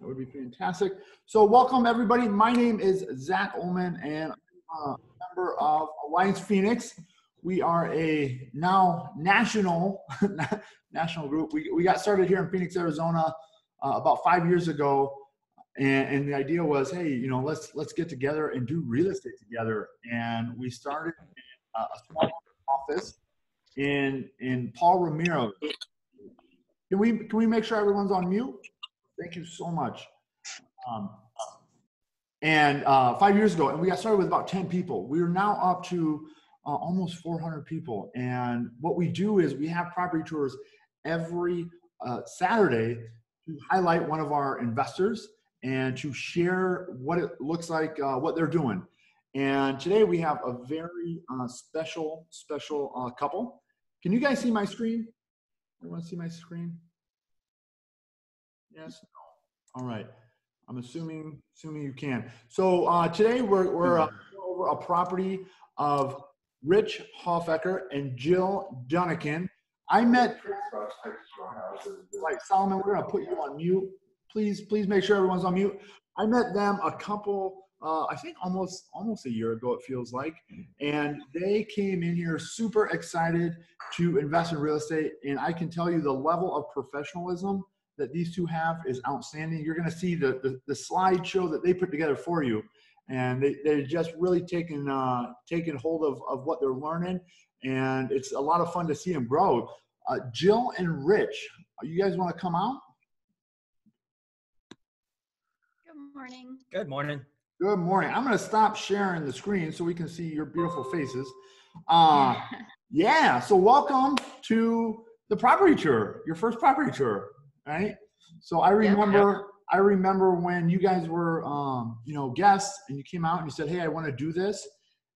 That would be fantastic. So welcome everybody. My name is Zach Ullman and I'm a member of Alliance Phoenix. We are a now national national group. We, we got started here in Phoenix, Arizona uh, about five years ago. And, and the idea was, hey, you know, let's let's get together and do real estate together. And we started a small office in in Paul Ramiro. Can we can we make sure everyone's on mute? Thank you so much. Um, and uh, five years ago, and we got started with about 10 people. We are now up to uh, almost 400 people. And what we do is we have property tours every uh, Saturday to highlight one of our investors and to share what it looks like, uh, what they're doing. And today we have a very uh, special, special uh, couple. Can you guys see my screen? Everyone see my screen? Yes. All right. I'm assuming assuming you can. So uh, today we're we're uh, over a property of Rich Hoffecker and Jill Dunnican. I met like Solomon. We're gonna put you on mute. Please, please make sure everyone's on mute. I met them a couple, uh, I think almost almost a year ago. It feels like, and they came in here super excited to invest in real estate. And I can tell you the level of professionalism that these two have is outstanding. You're going to see the, the, the slideshow that they put together for you. And they, they're just really taking, uh, taking hold of, of what they're learning. And it's a lot of fun to see them grow. Uh, Jill and Rich, you guys want to come out? Good morning. Good morning. Good morning. I'm going to stop sharing the screen so we can see your beautiful faces. Uh, yeah, so welcome to the property tour, your first property tour right? So I remember, I remember when you guys were, um, you know, guests, and you came out and you said, "Hey, I want to do this,"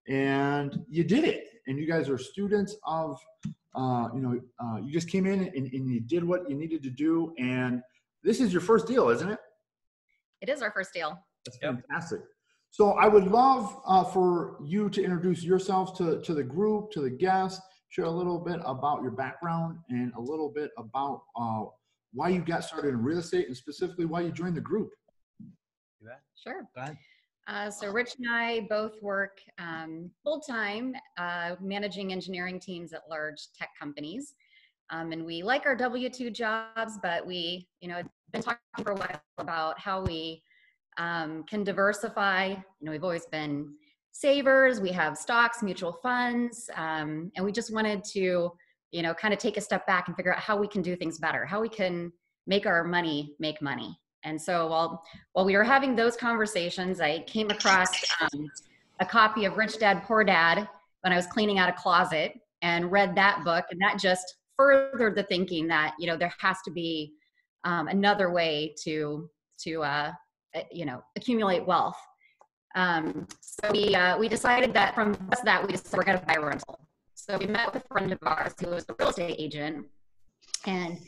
and you did it. And you guys are students of, uh, you know, uh, you just came in and, and you did what you needed to do. And this is your first deal, isn't it? It is our first deal. That's fantastic. So I would love uh, for you to introduce yourselves to, to the group, to the guests, share a little bit about your background and a little bit about uh, why you got started in real estate and specifically why you joined the group. Sure. Go ahead. Uh, so Rich and I both work um, full time uh, managing engineering teams at large tech companies. Um, and we like our W two jobs, but we, you know, been talking for a while about how we um, can diversify. You know, we've always been savers. We have stocks, mutual funds, um, and we just wanted to you know kind of take a step back and figure out how we can do things better how we can make our money make money. And so while while we were having those conversations i came across um, a copy of rich dad poor dad when i was cleaning out a closet and read that book and that just furthered the thinking that you know there has to be um, another way to to uh, you know accumulate wealth. Um, so we uh, we decided that from that we decided we're going to buy a rental so we met with a friend of ours who was a real estate agent, and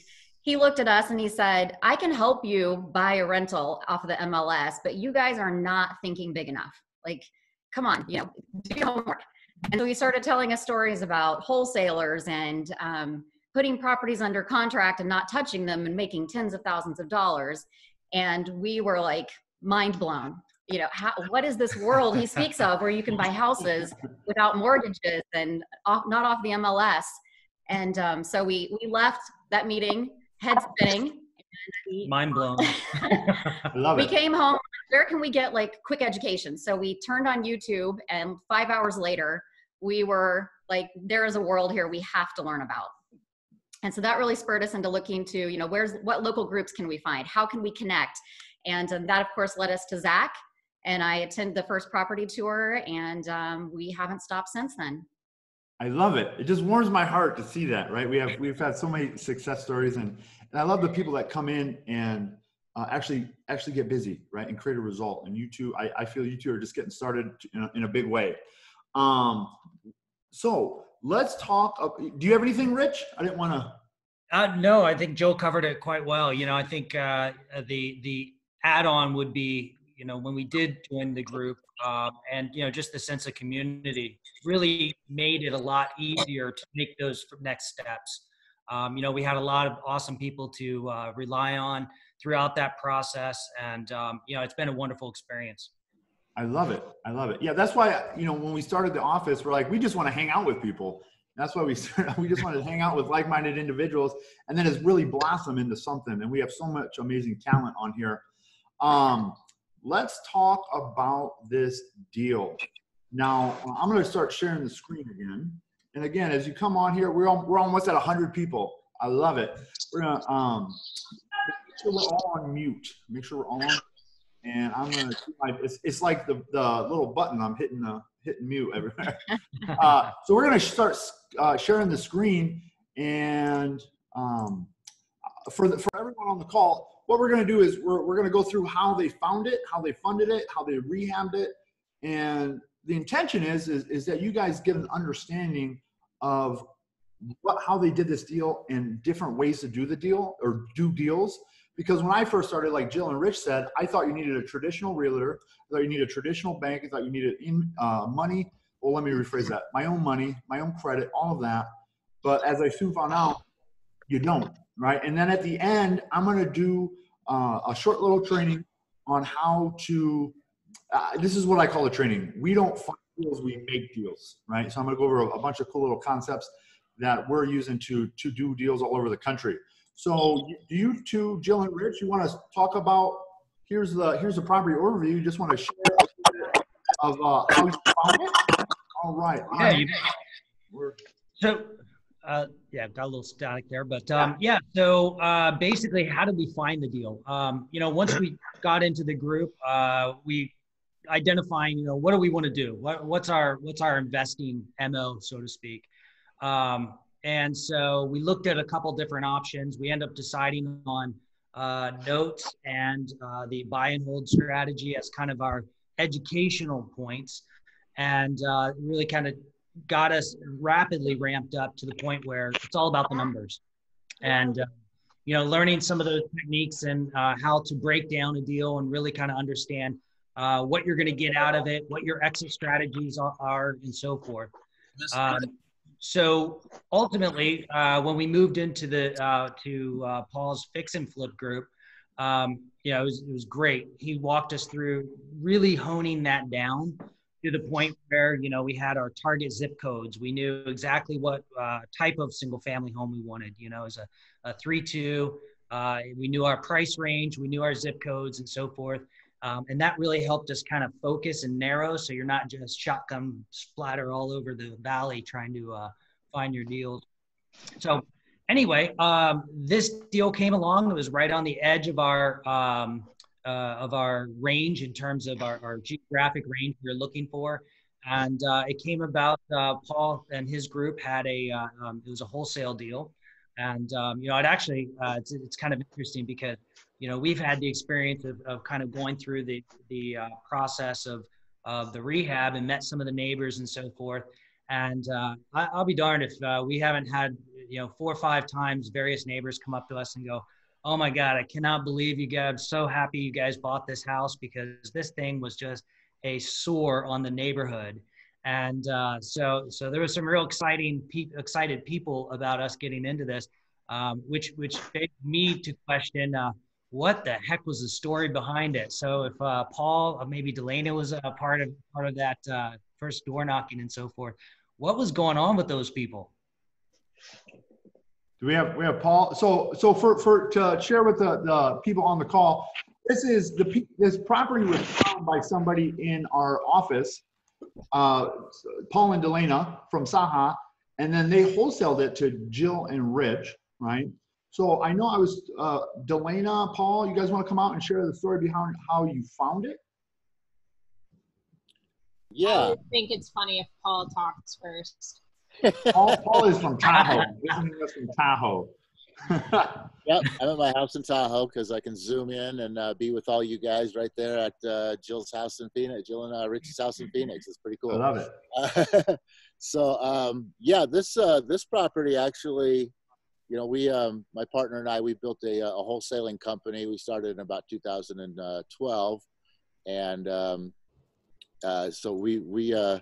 he looked at us and he said, I can help you buy a rental off of the MLS, but you guys are not thinking big enough. Like, come on, you know, do your homework. And so he started telling us stories about wholesalers and um, putting properties under contract and not touching them and making tens of thousands of dollars. And we were like mind blown you know how, what is this world he speaks of where you can buy houses without mortgages and off, not off the mls and um, so we we left that meeting head spinning. Mind blown. Love we came home where can we get like quick education? So we turned on youtube and five hours later we were like there is a world here we have to learn about. And so that really spurred us into looking to you know where's what local groups can we find? How can we connect? And um, that of course led us to zach and I attended the first property tour, and um, we haven't stopped since then. I love it. It just warms my heart to see that. Right? We have we've had so many success stories, and and I love the people that come in and uh, actually actually get busy, right, and create a result. And you two, I, I feel you two are just getting started in a, in a big way. Um, so let's talk. Do you have anything, Rich? I didn't want to. Uh, no, I think Joe covered it quite well. You know, I think uh, the the add-on would be you know, when we did join the group, um, and you know, just the sense of community really made it a lot easier to make those next steps. Um, you know, we had a lot of awesome people to uh, rely on throughout that process. And, um, you know, it's been a wonderful experience. I love it. I love it. Yeah, that's why you know when we started the office, we're like, we just want to hang out with people. That's why we started, we just wanted to hang out with like-minded individuals, and then it's really blossomed into something. And we have so much amazing talent on here. Um, let's talk about this deal. Now I'm going to start sharing the screen again. And again, as you come on here, we're all, we're almost at 100 people. I love it. We're gonna um, make sure we're all on mute. Make sure we're all on and I'm gonna. It's, it's like the, the little button I'm hitting the hitting mute everywhere. uh, so we're gonna start uh, sharing the screen, and um, for the, for everyone on the call, what we're gonna do is we're we're gonna go through how they found it, how they funded it, how they rehabbed it, and the intention is is, is that you guys get an understanding of what, how they did this deal and different ways to do the deal or do deals because when I first started, like Jill and Rich said, I thought you needed a traditional realtor. I thought you needed a traditional bank. I thought you needed in, uh, money. Well, let me rephrase that. My own money, my own credit, all of that. But as I soon found out, you don't, right? And then at the end, I'm going to do uh, a short little training on how to. Uh, this is what I call a training. We don't find deals, we make deals, right? So I'm going to go over a, bunch of cool little concepts that we're using to to do deals all over the country. So do you two, Jill and Rich, you want to talk about, here's the, here's the property overview. You just want to share of uh, how you found it? All right. Yeah, you So, uh, yeah, got a little static there, but um, yeah. So uh, basically, how did we find the deal? Um, you know, once we got into the group, uh, we identifying, you know, what do we want to do? What, what's our what's our investing mo, so to speak? Um, and so we looked at a couple different options. We end up deciding on uh, notes and uh, the buy and hold strategy as kind of our educational points, and uh, really kind of got us rapidly ramped up to the point where it's all about the numbers, and uh, you know, learning some of those techniques and uh, how to break down a deal and really kind of understand uh, what you're going to get out of it, what your exit strategies are, are and so forth. Um, so ultimately, uh, when we moved into the uh, to uh, Paul's fix and flip group, um, you know, it was, it was great. He walked us through really honing that down to the point where you know we had our target zip codes. We knew exactly what uh, type of single family home we wanted. You know, as a, a three two. Uh, we knew our price range. We knew our zip codes and so forth. Um, and that really helped us kind of focus and narrow so you're not just shotgun splatter all over the valley trying to uh, find your deals. So anyway, um, this deal came along. It was right on the edge of our um, uh, of our range in terms of our, our geographic range we are looking for. And uh, it came about. Uh, Paul and his group had a uh, um, it was a wholesale deal, and um, you know it actually uh, it's, it's kind of interesting because you know we've had the experience of, of kind of going through the the uh, process of of the rehab and met some of the neighbors and so forth and I, will be darned if we haven't had you know four or five times various neighbors come up to us and go oh my god i cannot believe you guys I'm so happy you guys bought this house because this thing was just a sore on the neighborhood and uh, so so there was some real exciting pe- excited people about us getting into this um, which which made me to question uh, what the heck was the story behind it? So if uh, Paul, uh, maybe Delana was a part of part of that uh, first door knocking and so forth, what was going on with those people? Do we have we have Paul? So so for for to share with the, the people on the call, this is the this property was found by somebody in our office, uh, Paul and Delana from Saha, and then they wholesaled it to Jill and Rich, right? So I know I was, uh, Delana, Paul, you guys want to come out and share the story behind how you found it? Yeah. I think it's funny if Paul talks first. Paul, Paul is from Tahoe. This from Tahoe. yep, I'm at my house in Tahoe because I can zoom in and uh, be with all you guys right there at uh, Jill's house in Phoenix, Jill and uh, Richie's house in Phoenix. It's pretty cool. I love it. so um, yeah, this uh, this property actually you know, we, um, my partner and I, we built a, a wholesaling company. We started in about 2012, and um, uh, so we we uh,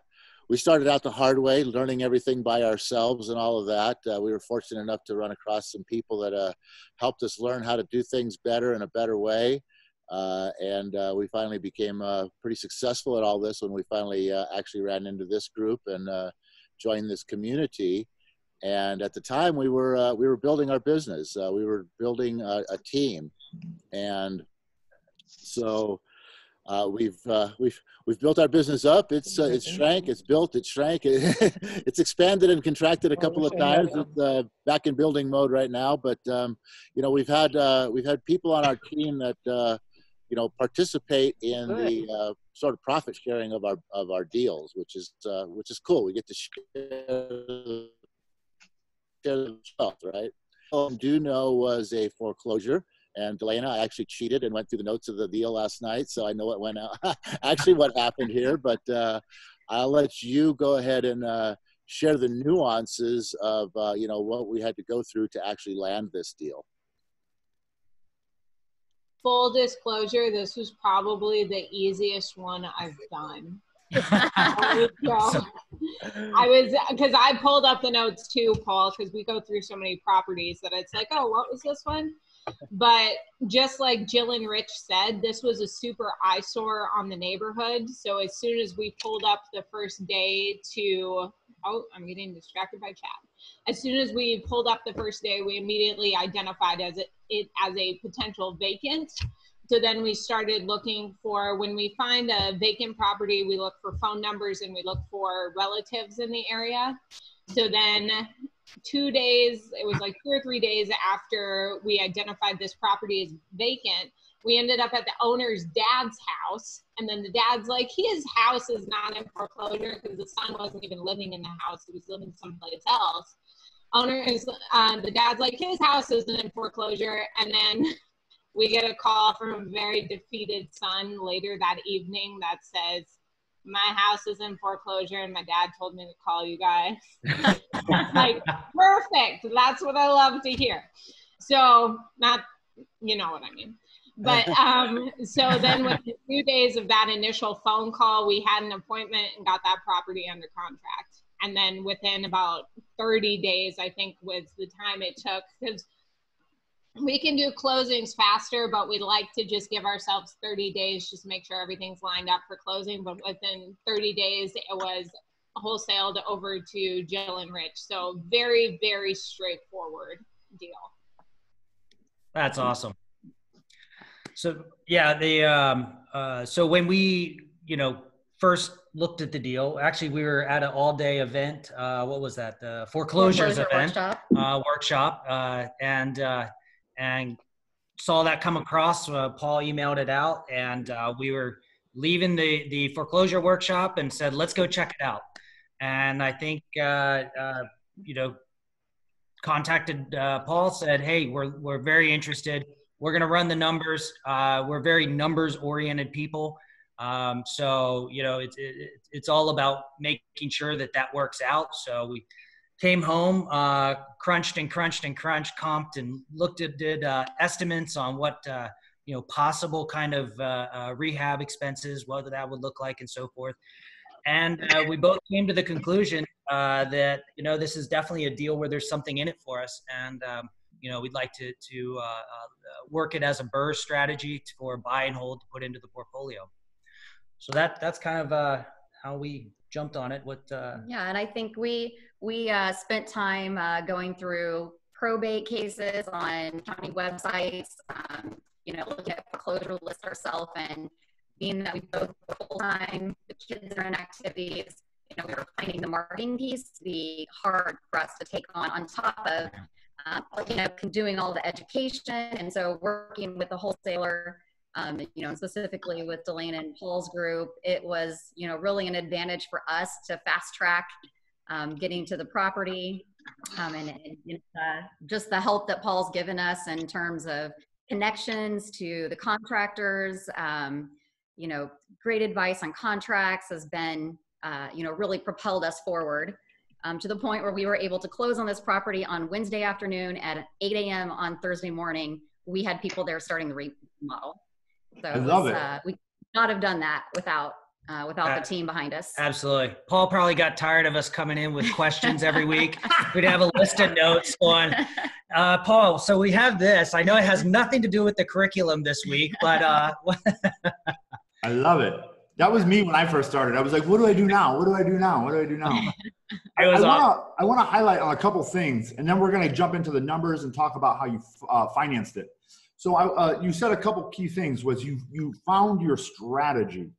we started out the hard way, learning everything by ourselves and all of that. Uh, we were fortunate enough to run across some people that uh, helped us learn how to do things better in a better way. Uh, and uh, we finally became uh, pretty successful at all this when we finally uh, actually ran into this group and joined this community. And at the time, we were we were building our business. we were building a, a team, and so uh, we've uh, we've we've built our business up. It's uh, it's shrank, it's built, it's shrank, it's expanded and contracted a couple of times. It's uh, back in building mode right now, but um, you know we've had uh, we've had people on our team that uh, you know participate in the sort of profit sharing of our of our deals, which is which is cool. We get to share, share the stuff, right? do know was a foreclosure and Delana, I actually cheated and went through the notes of the deal last night, so I know what went out. actually, what happened here, but uh, I'll let you go ahead and uh, share the nuances of uh, you know what we had to go through to actually land this deal. Full disclosure: this was probably the easiest one I've done. I was because I pulled up the notes too, Paul, because we go through so many properties that it's like, oh, what was this one? But just like Jill and Rich said, this was a super eyesore on the neighborhood. So as soon as we pulled up the first day to, oh, I'm getting distracted by chat. As soon as we pulled up the first day, we immediately identified as it, it as a potential vacant. So then we started looking for when we find a vacant property, we look for phone numbers and we look for relatives in the area. So then two days, it was like two or three days after we identified this property as vacant, we ended up at the owner's dad's house. And then the dad's like, his house is not in foreclosure because the son wasn't even living in the house, he was living someplace else. Owner is, um, the dad's like, his house isn't in foreclosure. And then we get a call from a very defeated son later that evening that says, my house is in foreclosure and my dad told me to call you guys. like, perfect. That's what I love to hear. So, not, you know what I mean. But um, so then, with a few days of that initial phone call, we had an appointment and got that property under contract. And then within about 30 days, I think was the time it took, because we can do closings faster, but we'd like to just give ourselves 30 days, just make sure everything's lined up for closing. But within 30 days, it was wholesaled over to Jill and Rich. So very, very straightforward deal. That's awesome. So yeah, the um, uh, so when we you know first looked at the deal, actually we were at an all day event. Uh, what was that? The foreclosures Foreclosure event workshop, uh, workshop uh, and uh, and saw that come across. Uh, Paul emailed it out, and uh, we were leaving the the foreclosure workshop and said, "Let's go check it out." And I think uh, uh you know contacted uh, Paul, said, "Hey, we're we're very interested. We're going to run the numbers. Uh, we're very numbers oriented people." Um, so you know, it's it, it's all about making sure that that works out. So we came home, uh, crunched and crunched and crunched, comped and looked at did uh, estimates on what uh, you know possible kind of uh, uh, rehab expenses, whether that would look like, and so forth. And uh, we both came to the conclusion that you know this is definitely a deal where there's something in it for us, and um, you know we'd like to to work it as a BRRRR strategy for buy and hold to put into the portfolio. So that that's kind of how we jumped on it. What? yeah, and I think we we uh, spent time uh, going through probate cases on county websites, um, you know, looking at foreclosure lists ourselves and being that we both full time, the kids are in activities, you know, we were finding the marketing piece to be hard for us to take on on top of, uh, you know, doing all the education. And so working with the wholesaler, um, you know, specifically with Delana and Paul's group, it was, you know, really an advantage for us to fast track um, getting to the property, um, and, and uh, just the help that Paul's given us in terms of connections to the contractors. Um, you know, great advice on contracts has been, uh, you know, really propelled us forward um, to the point where we were able to close on this property on Wednesday afternoon at 8 a.m. on Thursday morning. We had people there starting the remodel. So I love was, it. Uh, we could not have done that without uh, without the team behind us. Absolutely. Paul probably got tired of us coming in with questions every week. We'd have a list of notes on. uh, Paul, so we have this. I know it has nothing to do with the curriculum this week, but. Uh, I love it. That was me when I first started. I was like, what do I do now? What do I do now? What do I do now? I, I want to I want to highlight on a couple things, and then we're going to jump into the numbers and talk about how you uh, financed it. So I, uh, you said a couple key things was you you found your strategy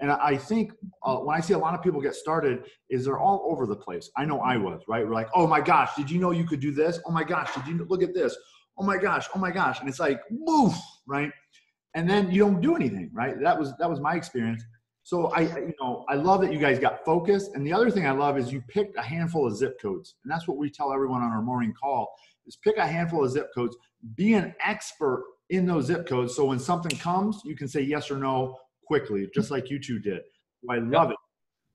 and I think uh, when I see a lot of people get started, is they're all over the place. I know I was right. We're like, oh my gosh, did you know you could do this? Oh my gosh, did you look at this? Oh my gosh, oh my gosh, and it's like, woof, right? And then you don't do anything, right? That was that was my experience. So I, you know, I love that you guys got focused. And the other thing I love is you picked a handful of zip codes, and that's what we tell everyone on our morning call: is pick a handful of zip codes, be an expert in those zip codes. So when something comes, you can say yes or no quickly, just like you two did. I love it.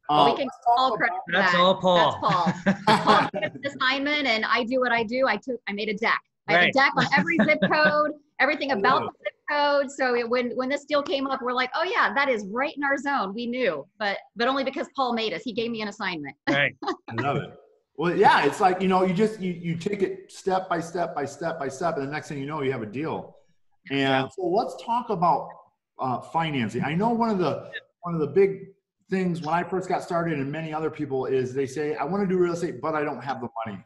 Um, we can all credit That's that. all Paul. That's Paul. Paul assignment, and I do what I do. I took, I made a deck. I right. have a deck on every zip code, everything about the zip code. So it, when when this deal came up, we're like, oh yeah, that is right in our zone. We knew, but but only because Paul made us. He gave me an assignment. Right. I love it. Well, yeah, it's like you know, you just you you take it step by step by step by step, and the next thing you know, you have a deal. And yeah. so let's talk about uh, financing. I know one of the one of the big things when I first got started, and many other people is they say I want to do real estate, but I don't have the money.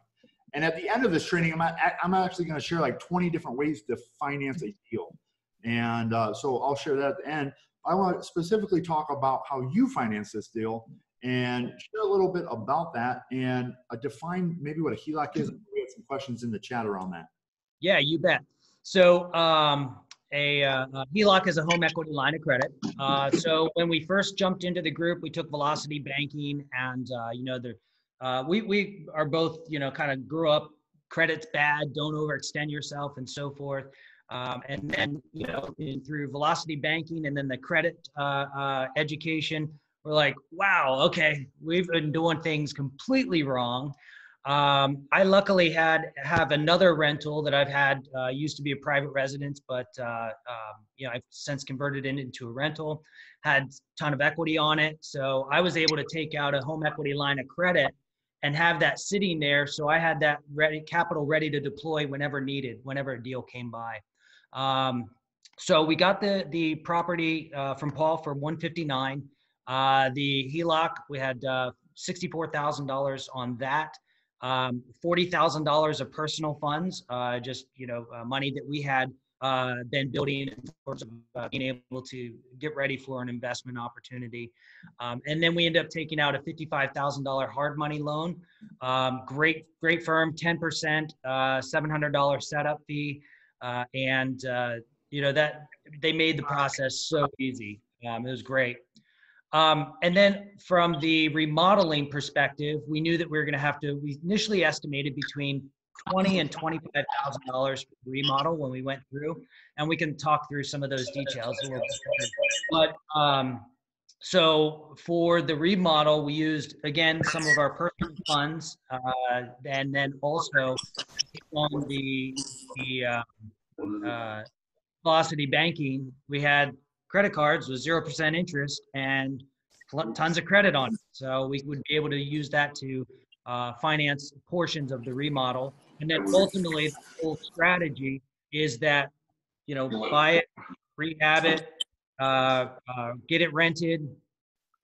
And at the end of this training, I'm I'm actually going to share like 20 different ways to finance a deal, and uh, so I'll share that at the end. I want to specifically talk about how you finance this deal and share a little bit about that and uh, define maybe what a HELOC is. We had some questions in the chat around that. Yeah, you bet. So um, a, uh, a HELOC is a home equity line of credit. Uh, so when we first jumped into the group, we took Velocity Banking, and uh, you know, the uh, we we are both you know kind of grew up credit's bad, don't overextend yourself, and so forth. Um, and then you know in, through Velocity Banking, and then the credit uh, uh, education, we're like, wow, okay, we've been doing things completely wrong. Um, I luckily had have another rental that I've had uh, used to be a private residence, but uh, um, you know I've since converted it into a rental. Had a ton of equity on it, so I was able to take out a home equity line of credit and have that sitting there. So I had that ready capital ready to deploy whenever needed, whenever a deal came by. Um, so we got the the property uh, from Paul for 159. Uh, the HELOC we had uh, $64,000 on that um, $40,000 of personal funds, uh, just, you know, uh, money that we had uh, been building in terms of uh, being able to get ready for an investment opportunity. Um, and then we end up taking out a $55,000 hard money loan. Um, great, great firm, 10%, uh, $700 setup fee. Uh, and, you know, that they made the process so easy. Um, it was great. Um, and then from the remodeling perspective, we knew that we were going to have to. We initially estimated between twenty and twenty-five thousand dollars remodel when we went through, and we can talk through some of those details. But um, so for the remodel, we used again some of our personal funds, uh, and then also on the the uh, uh, velocity banking, we had credit cards with 0% interest and tons of credit on it. So we would be able to use that to uh, finance portions of the remodel. And then ultimately, the whole strategy is that, you know, buy it, rehab it, uh, uh, get it rented,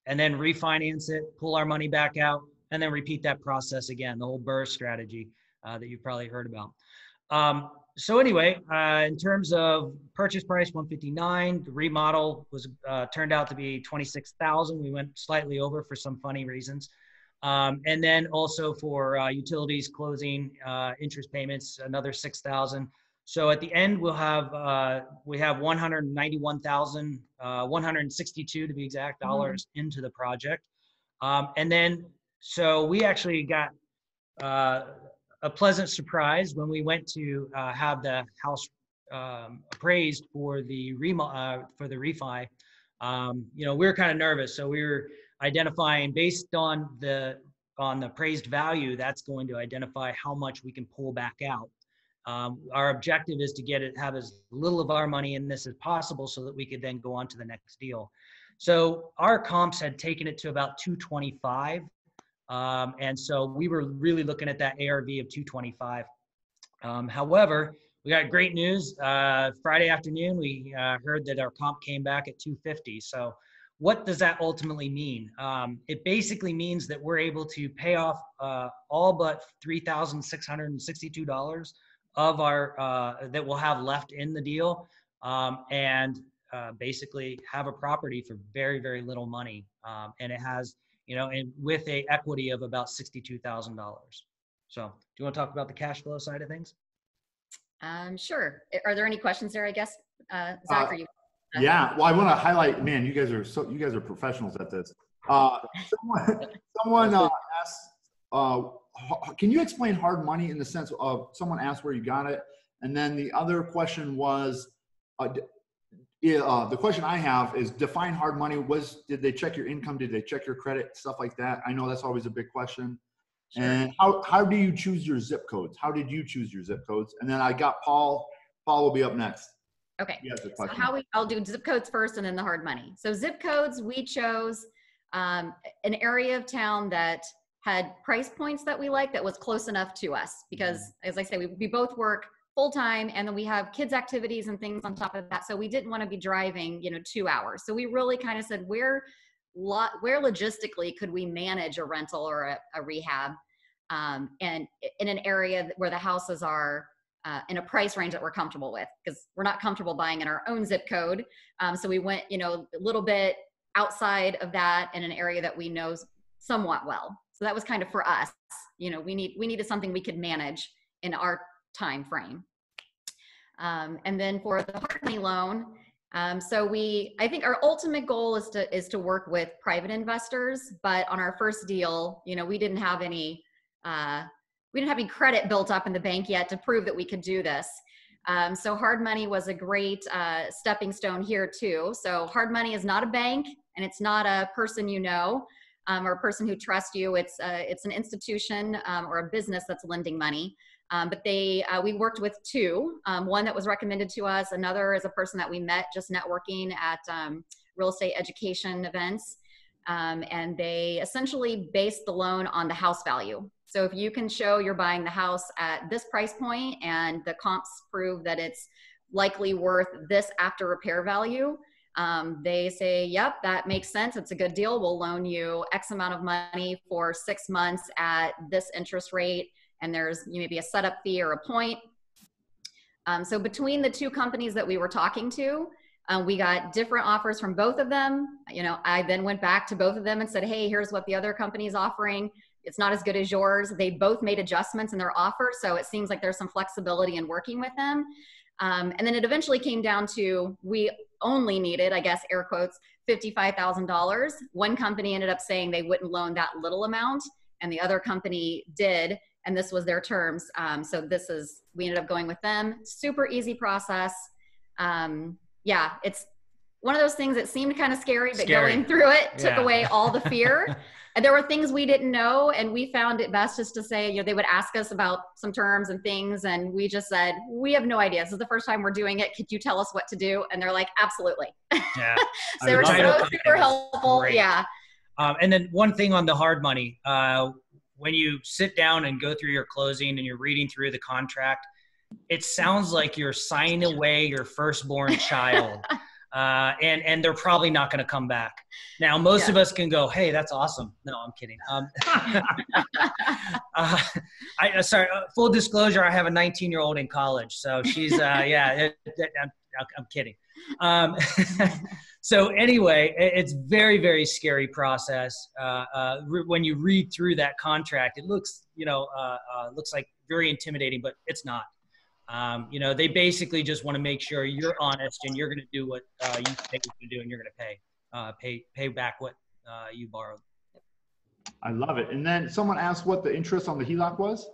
and then refinance it, pull our money back out, and then repeat that process again, the whole BRRRR strategy uh, that you've probably heard about. Um, so anyway, uh, in terms of purchase price, 159. The remodel was uh, turned out to be 26,000. We went slightly over for some funny reasons. Um, and then also for uh, utilities, closing, uh, interest payments, another 6,000. So at the end, we'll have uh, we have 191,000, uh, 162 to be exact mm-hmm. dollars mm-hmm. into the project. Um, and then so we actually got a pleasant surprise when we went to uh, have the house um, appraised for the remo- uh, for the refi. Um, you know, we were kind of nervous, so we were identifying based on the on the appraised value. That's going to identify how much we can pull back out. Um, our objective is to get it, have as little of our money in this as possible so that we could then go on to the next deal. So our comps had taken it to about 225. Um, and so we were really looking at that ARV of 225. Um, however, we got great news. Uh, Friday afternoon, we uh, heard that our comp came back at 250. So what does that ultimately mean? Um, it basically means that we're able to pay off uh, all but $3,662 of our uh, that we'll have left in the deal, um, and uh, basically have a property for very very little money, um, and it has you know and with a equity of about sixty-two thousand dollars. So, do you want to talk about the cash flow side of things? Um, sure. Are there any questions there? I guess uh, Zach, uh, you? Yeah. Well, I want to highlight. Man, you guys are so you guys are professionals at this. Uh, someone someone uh, asked, uh, can you explain hard money in the sense of someone asked where you got it, and then the other question was, uh, uh, the question I have is define hard money. Was did they check your income? Did they check your credit? Stuff like that. I know that's always a big question. Sure. And how how do you choose your zip codes? How did you choose your zip codes? And then I got Paul. Paul will be up next. Okay. So how we I'll do zip codes first and then the hard money. So zip codes we chose um, an area of town that had price points that we like that was close enough to us because mm-hmm. as I say we, we both work full time and then we have kids activities and things on top of that. So we didn't want to be driving you know two hours. So we really kind of said where where logistically could we manage a rental or a, a rehab? Um, and in an area where the houses are uh, in a price range that we're comfortable with because we're not comfortable buying in our own zip code. Um, so we went you know a little bit outside of that in an area that we know somewhat well. So that was kind of for us. You know we need we needed something we could manage in our time frame um, and then for the hard money loan um, so we i think our ultimate goal is to is to work with private investors but on our first deal you know we didn't have any uh, we didn't have any credit built up in the bank yet to prove that we could do this um, so hard money was a great uh, stepping stone here too so hard money is not a bank and it's not a person you know um, or a person who trusts you. It's uh, it's an institution um, or a business that's lending money. Um, but they uh, we worked with two. Um, one that was recommended to us. Another is a person that we met just networking at um, real estate education events. Um, and they essentially based the loan on the house value. So if you can show you're buying the house at this price point and the comps prove that it's likely worth this after repair value, um, they say, yep, that makes sense. It's a good deal. We'll loan you X amount of money for six months at this interest rate. And there's maybe a setup fee or a point. Um, so between the two companies that we were talking to, uh, we got different offers from both of them. You know, I then went back to both of them and said, hey, here's what the other company is offering. It's not as good as yours. They both made adjustments in their offer. So it seems like there's some flexibility in working with them. Um, and then it eventually came down to we only needed, I guess, air quotes, $55,000. One company ended up saying they wouldn't loan that little amount, and the other company did, and this was their terms. Um, so this is, we ended up going with them. Super easy process. Um, yeah, it's one of those things that seemed kind of scary, but scary. going through it took yeah. away all the fear. and there were things we didn't know and we found it best just to say you know they would ask us about some terms and things and we just said we have no idea this is the first time we're doing it could you tell us what to do and they're like absolutely yeah so they were so super helpful great. yeah um, and then one thing on the hard money uh, when you sit down and go through your closing and you're reading through the contract it sounds like you're signing away your firstborn child uh, and and they're probably not going to come back. Now, most yeah. of us can go, "Hey, that's awesome." No, I'm kidding. Um, uh, I uh, sorry. Uh, full disclosure: I have a 19 year old in college, so she's uh, yeah. It, it, I'm, I'm, kidding. Um, so anyway, it's very very scary process. Uh, when you read through that contract, it looks you know looks like very intimidating, but it's not. Um, you know, they basically just want to make sure you're honest and you're going to do what uh, you say you're going to do, and you're going to pay, uh, pay, pay back what uh, you borrowed. I love it. And then someone asked what the interest on the HELOC was.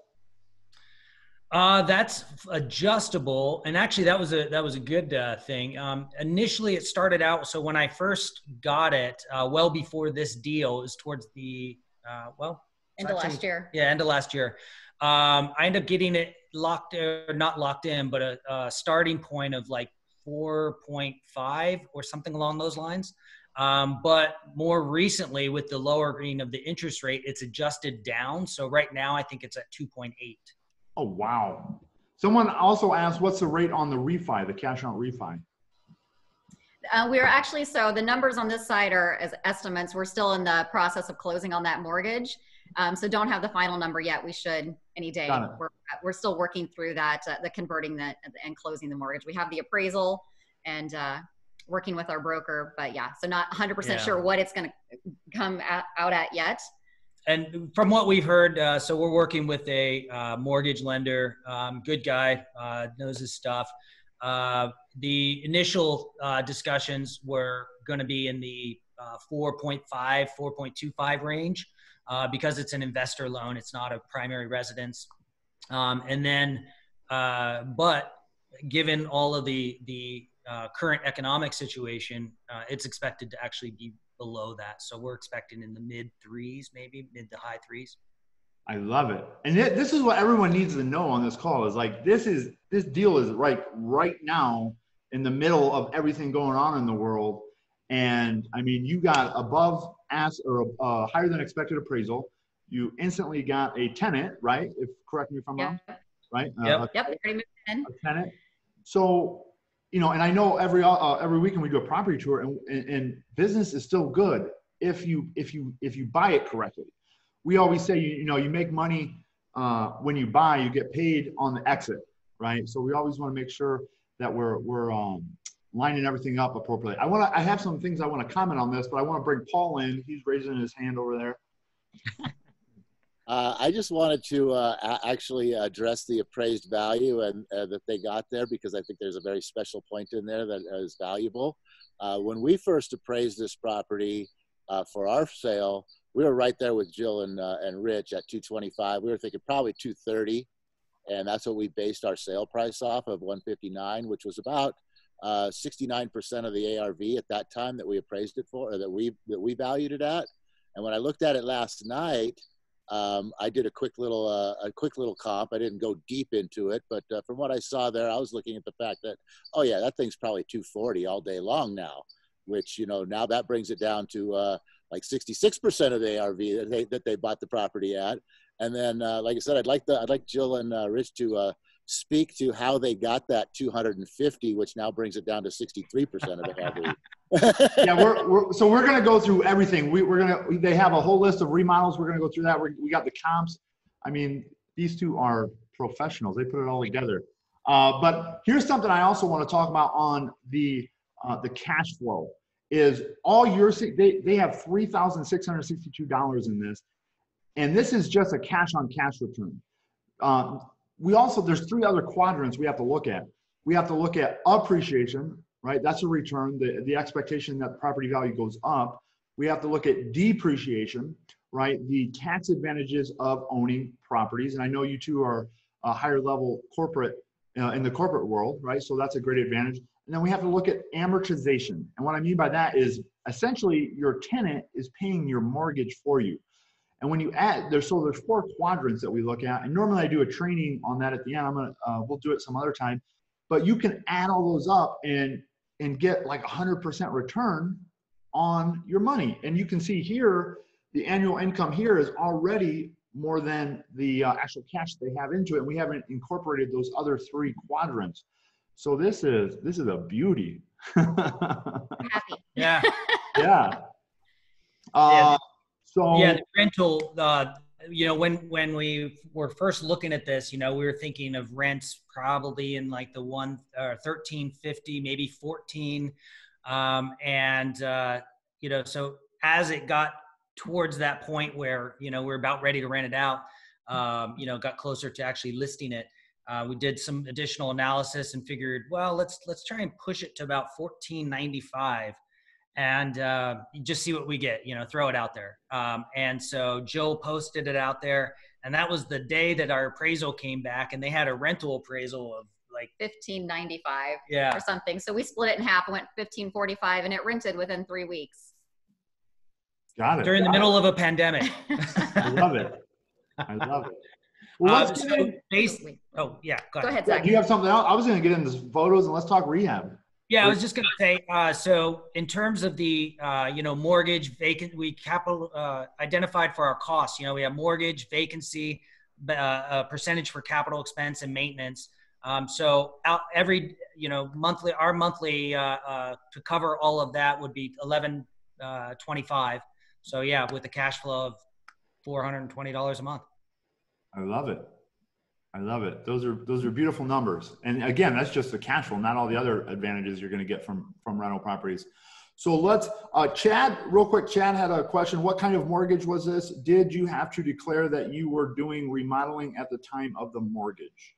Uh, that's adjustable, and actually, that was a that was a good uh, thing. Um, initially, it started out so when I first got it, uh, well before this deal, it was towards the uh, well end of last year. Yeah, end of last year. Um, I end up getting it locked or not locked in, but a, a starting point of like 4.5 or something along those lines. Um, but more recently, with the lowering of the interest rate, it's adjusted down. So right now, I think it's at 2.8. Oh wow! Someone also asked, "What's the rate on the refi, the cash out refi?" Uh, we're actually so the numbers on this side are as estimates. We're still in the process of closing on that mortgage, um, so don't have the final number yet. We should any day. We're we're still working through that, uh, the converting that and closing the mortgage. We have the appraisal and uh, working with our broker, but yeah, so not 100% yeah. sure what it's going to come at, out at yet. And from what we've heard, uh, so we're working with a uh, mortgage lender, um, good guy, uh, knows his stuff. Uh, the initial uh, discussions were going to be in the uh, 4.5, 4.25 range because it's an investor loan. It's not a primary residence. Um, and then, but given all of the the current economic situation, it's expected to actually be below that. So we're expecting in the mid threes, maybe mid to high threes. I love it, and th- this is what everyone needs to know on this call is like this is this deal is right right now in the middle of everything going on in the world, and I mean you got above ask or uh, higher than expected appraisal. You instantly got a tenant, right? If correct me if I'm wrong, right? Yep. Uh, yep. A tenant. So you know, and I know every uh, every weekend we do a property tour, and, and, and business is still good if you if you if you buy it correctly. We always say you, you know you make money uh, when you buy, you get paid on the exit, right? So we always want to make sure that we're we're um, lining everything up appropriately. I want to I have some things I want to comment on this, but I want to bring Paul in. He's raising his hand over there. Uh, I just wanted to uh, actually address the appraised value and uh, that they got there because I think there's a very special point in there that is valuable. Uh, when we first appraised this property uh, for our sale, we were right there with Jill and, uh, and Rich at 225. We were thinking probably 230, and that's what we based our sale price off of 159, which was about 69% of the ARV at that time that we appraised it for, or that we that we valued it at. And when I looked at it last night, um, I did a quick little uh, a quick little comp. I didn't go deep into it, but uh, from what I saw there, I was looking at the fact that oh yeah, that thing's probably 240 all day long now. Which you know now that brings it down to uh, like 66% of the ARV that they that they bought the property at. And then uh, like I said, I'd like the I'd like Jill and uh, Rich to uh, speak to how they got that 250, which now brings it down to 63% of the yeah, we're, we're, so we're going to go through everything. We, we're going to, they have a whole list of remodels. We're going to go through that. We're, we got the comps. I mean, these two are professionals. They put it all together. Uh, but here's something I also want to talk about on the, uh, the cash flow is all your, they, they have $3,662 in this. And this is just a cash on cash return. Um, we also there's three other quadrants we have to look at. We have to look at appreciation, right? That's a return, the, the expectation that property value goes up. We have to look at depreciation, right? The tax advantages of owning properties. And I know you two are a higher level corporate uh, in the corporate world, right? So that's a great advantage. And then we have to look at amortization. And what I mean by that is essentially your tenant is paying your mortgage for you. And when you add, there's so there's four quadrants that we look at, and normally I do a training on that at the end. I'm gonna uh, we'll do it some other time, but you can add all those up and and get like a hundred percent return on your money. And you can see here the annual income here is already more than the uh, actual cash they have into it. And we haven't incorporated those other three quadrants. So this is this is a beauty. happy. Yeah. yeah. Uh, yeah. So yeah, the rental. Uh, you know, when when we were first looking at this, you know, we were thinking of rents probably in like the one or uh, thirteen fifty, maybe fourteen, um, and uh, you know, so as it got towards that point where you know we're about ready to rent it out, um, you know, got closer to actually listing it. Uh, we did some additional analysis and figured, well, let's let's try and push it to about fourteen ninety five and uh, just see what we get. You know, throw it out there. Um, and so Joe posted it out there, and that was the day that our appraisal came back, and they had a rental appraisal of like 1595 yeah. or something. So we split it in half went 1545, and it rented within three weeks. Got it. During Got the middle it. of a pandemic. I love it. I love it. Well, let's uh, so based, oh yeah, go ahead. Go ahead Zach. Do you have something else? I was going to get into photos and let's talk rehab. Yeah, I was just going to say. Uh, so, in terms of the, uh, you know, mortgage vacant, we capital uh, identified for our costs. You know, we have mortgage, vacancy, uh, a percentage for capital expense and maintenance. Um, so, out every, you know, monthly, our monthly uh, uh, to cover all of that would be eleven twenty-five. So, yeah, with the cash flow of four hundred and twenty dollars a month. I love it. I love it. Those are those are beautiful numbers. And again, that's just the cash flow, not all the other advantages you're going to get from from rental properties. So let's uh, Chad, real quick. Chad had a question. What kind of mortgage was this? Did you have to declare that you were doing remodeling at the time of the mortgage?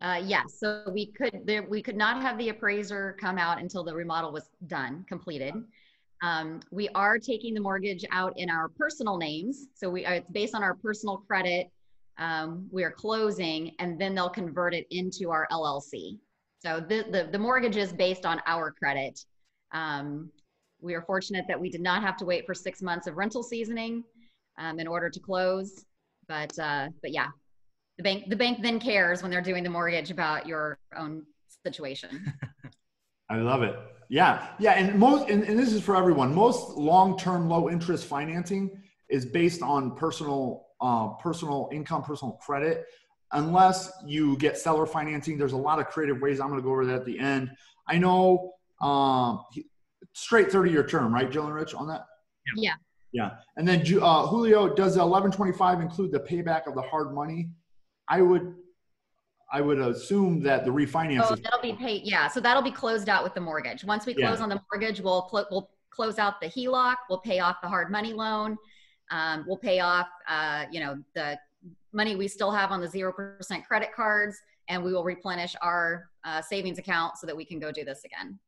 Uh, yes. Yeah. So we could there, we could not have the appraiser come out until the remodel was done, completed. Um, we are taking the mortgage out in our personal names. So we uh, it's based on our personal credit um, we are closing and then they'll convert it into our LLC. So the, the, the mortgage is based on our credit. Um, we are fortunate that we did not have to wait for six months of rental seasoning um, in order to close. But, uh, but yeah, the bank, the bank then cares when they're doing the mortgage about your own situation. I love it. Yeah. Yeah. And most, and, and this is for everyone, most long-term low interest financing is based on personal uh, personal income, personal credit. Unless you get seller financing, there's a lot of creative ways. I'm going to go over that at the end. I know um, straight 30 year term, right, Jill and Rich, on that? Yeah. Yeah. And then uh, Julio, does the 1125 include the payback of the hard money? I would I would assume that the refinance. Oh, that'll be paid. Yeah, so that'll be closed out with the mortgage. Once we close yeah. on the mortgage, we'll cl- we'll close out the HELOC. We'll pay off the hard money loan, um, we'll pay off, uh, you know, the money we still have on the 0% credit cards, and we will replenish our uh, savings account so that we can go do this again.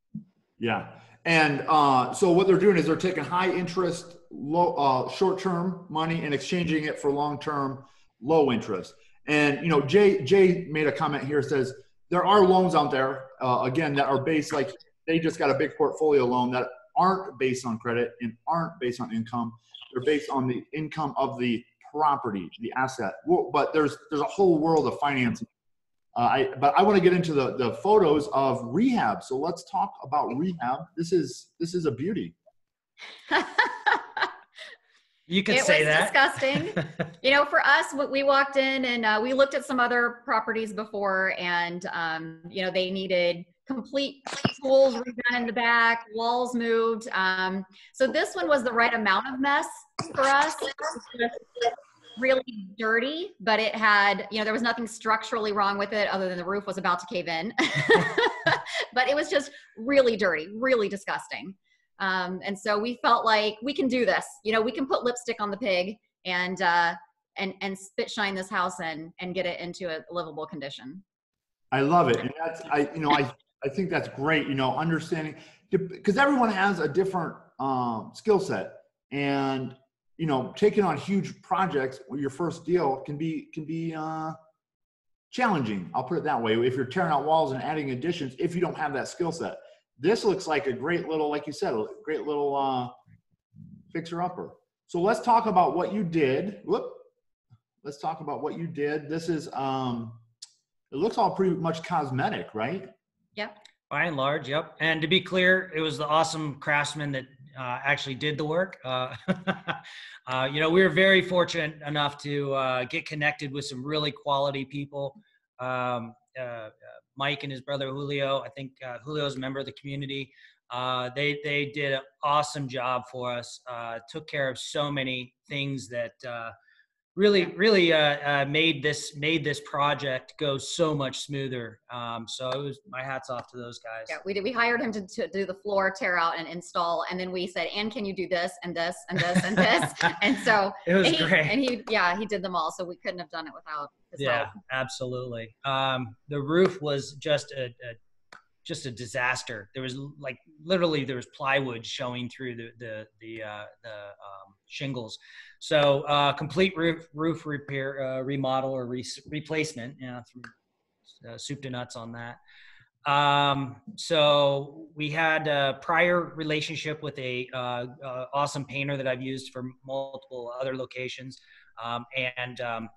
Yeah. And uh, so what they're doing is they're taking high interest, low, uh, short term money and exchanging it for long term, low interest. And you know, Jay Jay made a comment here says there are loans out there uh, again that are based like they just got a big portfolio loan that aren't based on credit and aren't based on income. They're based on the income of the property, the asset. But there's there's a whole world of financing. Uh, I, but I want to get into the, the photos of rehab. So let's talk about rehab. This is this is a beauty. you could it say was that. Disgusting. you know, for us, we walked in and uh, we looked at some other properties before, and um, you know, they needed complete schools redone in the back, walls moved. Um, so this one was the right amount of mess for us. really dirty, but it had, you know, there was nothing structurally wrong with it other than the roof was about to cave in. but it was just really dirty, really disgusting. Um, and so we felt like we can do this. You know, we can put lipstick on the pig and uh, and and spit shine this house in and get it into a livable condition. I love it, and that's I you know I I think that's great. You know, understanding because everyone has a different um, skill set, and you know, taking on huge projects your first deal can be can be uh, challenging. I'll put it that way. If you're tearing out walls and adding additions, if you don't have that skill set, this looks like a great little, like you said, a great little uh, fixer upper. So let's talk about what you did. Whoop. Let's talk about what you did. This is um, it looks all pretty much cosmetic, right? Yep. By and large, yep. And to be clear, it was the awesome craftsman that uh, actually did the work. Uh, uh, you know, we were very fortunate enough to uh, get connected with some really quality people. Um, uh, uh, Mike and his brother Julio. I think Julio is a member of the community. they they did an awesome job for us. took care of so many things that really really uh, uh, made this made this project go so much smoother. Um, so it was my hats off to those guys. Yeah we did we hired him to, to do the floor tear out and install and then we said and can you do this and this and this and this? And so it was and he, great. and he yeah he did them all so we couldn't have done it without yeah help. absolutely. Um, the roof was just a, a just a disaster. There was like literally there was plywood showing through the the the uh, the um, shingles. So uh, complete roof roof repair, uh, remodel or re- replacement. Yeah, you know, uh, soup to nuts on that. Um, so we had a prior relationship with a uh, uh, awesome painter that I've used for multiple other locations, um, and um,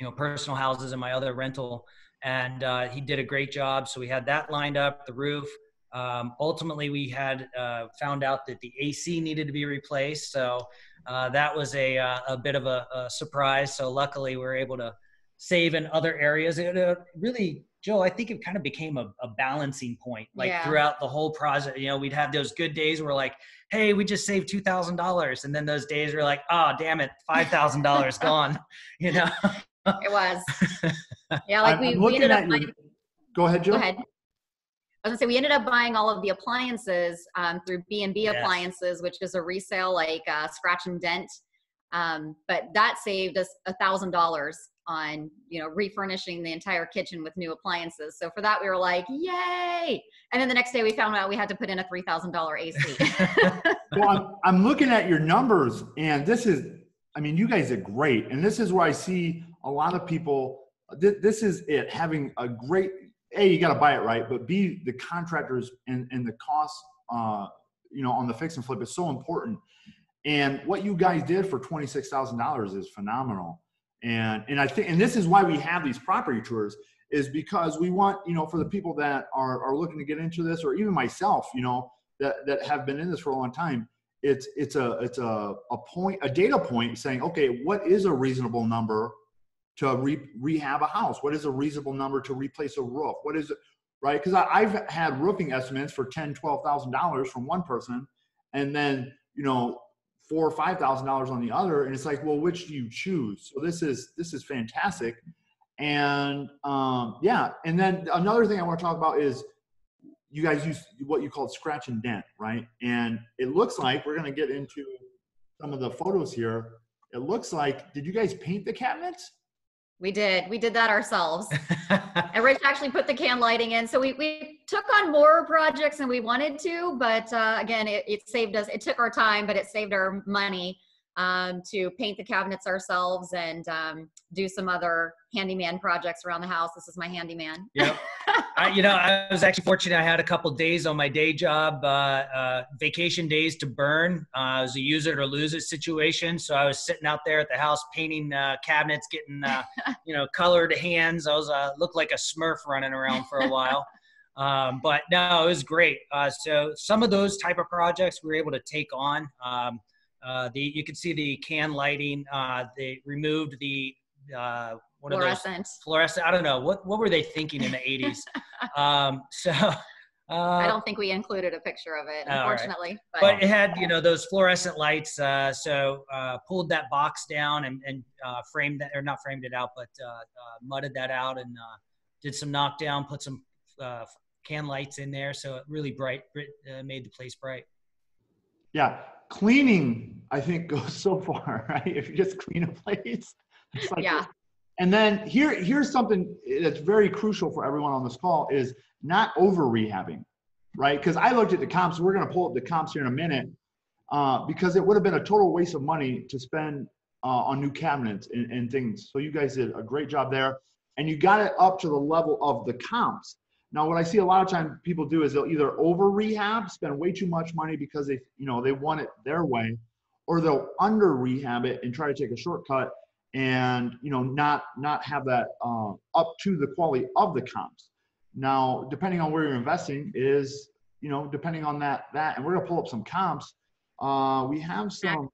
you know, personal houses and my other rental. And uh, he did a great job. So we had that lined up, the roof. Um, ultimately, we had uh, found out that the AC needed to be replaced. So uh, that was a, uh, a bit of a, a, surprise. So luckily, we were able to save in other areas. It uh, really, Joe, I think it kind of became a, a balancing point. Like yeah. throughout the whole project, you know, we'd have those good days where like, hey, we just saved two thousand dollars, and then those days were like, oh, damn it, five thousand dollars gone. You know. it was. Yeah, like we, we ended up. Buying, go ahead, Joe. Go ahead. I was gonna say we ended up buying all of the appliances um, through B and B Appliances, which is a resale like uh, Scratch and Dent. Um, but that saved us a thousand dollars on you know refurnishing the entire kitchen with new appliances. So for that we were like, yay! And then the next day we found out we had to put in a three thousand dollar AC. well, I'm, I'm looking at your numbers, and this is, I mean, you guys are great, and this is where I see a lot of people. This is it having a great a you got to buy it right, but b the contractors and and the cost uh, you know on the fix and flip is so important. And what you guys did for twenty six thousand dollars is phenomenal. And and I think and this is why we have these property tours is because we want you know for the people that are are looking to get into this or even myself you know that that have been in this for a long time it's it's a it's a, a point a data point saying okay what is a reasonable number to re- rehab a house? What is a reasonable number to replace a roof? What is it, right? Because I've had roofing estimates for ten, twelve thousand dollars from one person, and then you know four or five thousand dollars on the other, and it's like, well, which do you choose? So this is this is fantastic, and um, yeah, and then another thing I want to talk about is you guys use what you call scratch and dent, right? And it looks like we're going to get into some of the photos here. It looks like, did you guys paint the cabinets? We did. We did that ourselves. and Rich actually put the can lighting in. So we, we took on more projects than we wanted to, but uh, again, it, it saved us. It took our time, but it saved our money um, to paint the cabinets ourselves and um, do some other handyman projects around the house. This is my handyman. Yep. I, you know, I was actually fortunate. I had a couple days on my day job, uh, uh, vacation days to burn. Uh, it was a use it or lose it situation. So I was sitting out there at the house painting uh, cabinets, getting uh, you know colored hands. I was uh, looked like a Smurf running around for a while. Um, but no, it was great. so some of those type of projects we were able to take on. Um, uh, the you can see the can lighting. Uh, they removed the uh, what fluorescent. Those, fluorescent. I don't know what what were they thinking in the 80s. um, so. Uh, I don't think we included a picture of it, unfortunately. Right. But. but. it had, you know, those fluorescent lights. Uh, so uh, pulled that box down and, and uh, framed that, or not framed it out, but uh, uh, mudded that out and uh, did some knockdown, put some uh, can lights in there, so it really bright, uh, made the place bright. Yeah, cleaning i think goes so far right if you just clean a place like yeah. And then here here's something that's very crucial for everyone on this call is not over rehabbing right? Because i looked at the comps we're going to pull up the comps here in a minute uh, because it would have been a total waste of money to spend uh, on new cabinets and, and things. So you guys did a great job there. And you got it up to the level of the comps. Now, what I see a lot of times people do is they'll either over rehab, spend way too much money because they, you know, they want it their way, or they'll under rehab it and try to take a shortcut and you know not not have that uh, up to the quality of the comps. Now, depending on where you're investing, is you know depending on that that, and we're gonna pull up some comps. Uh, we have some.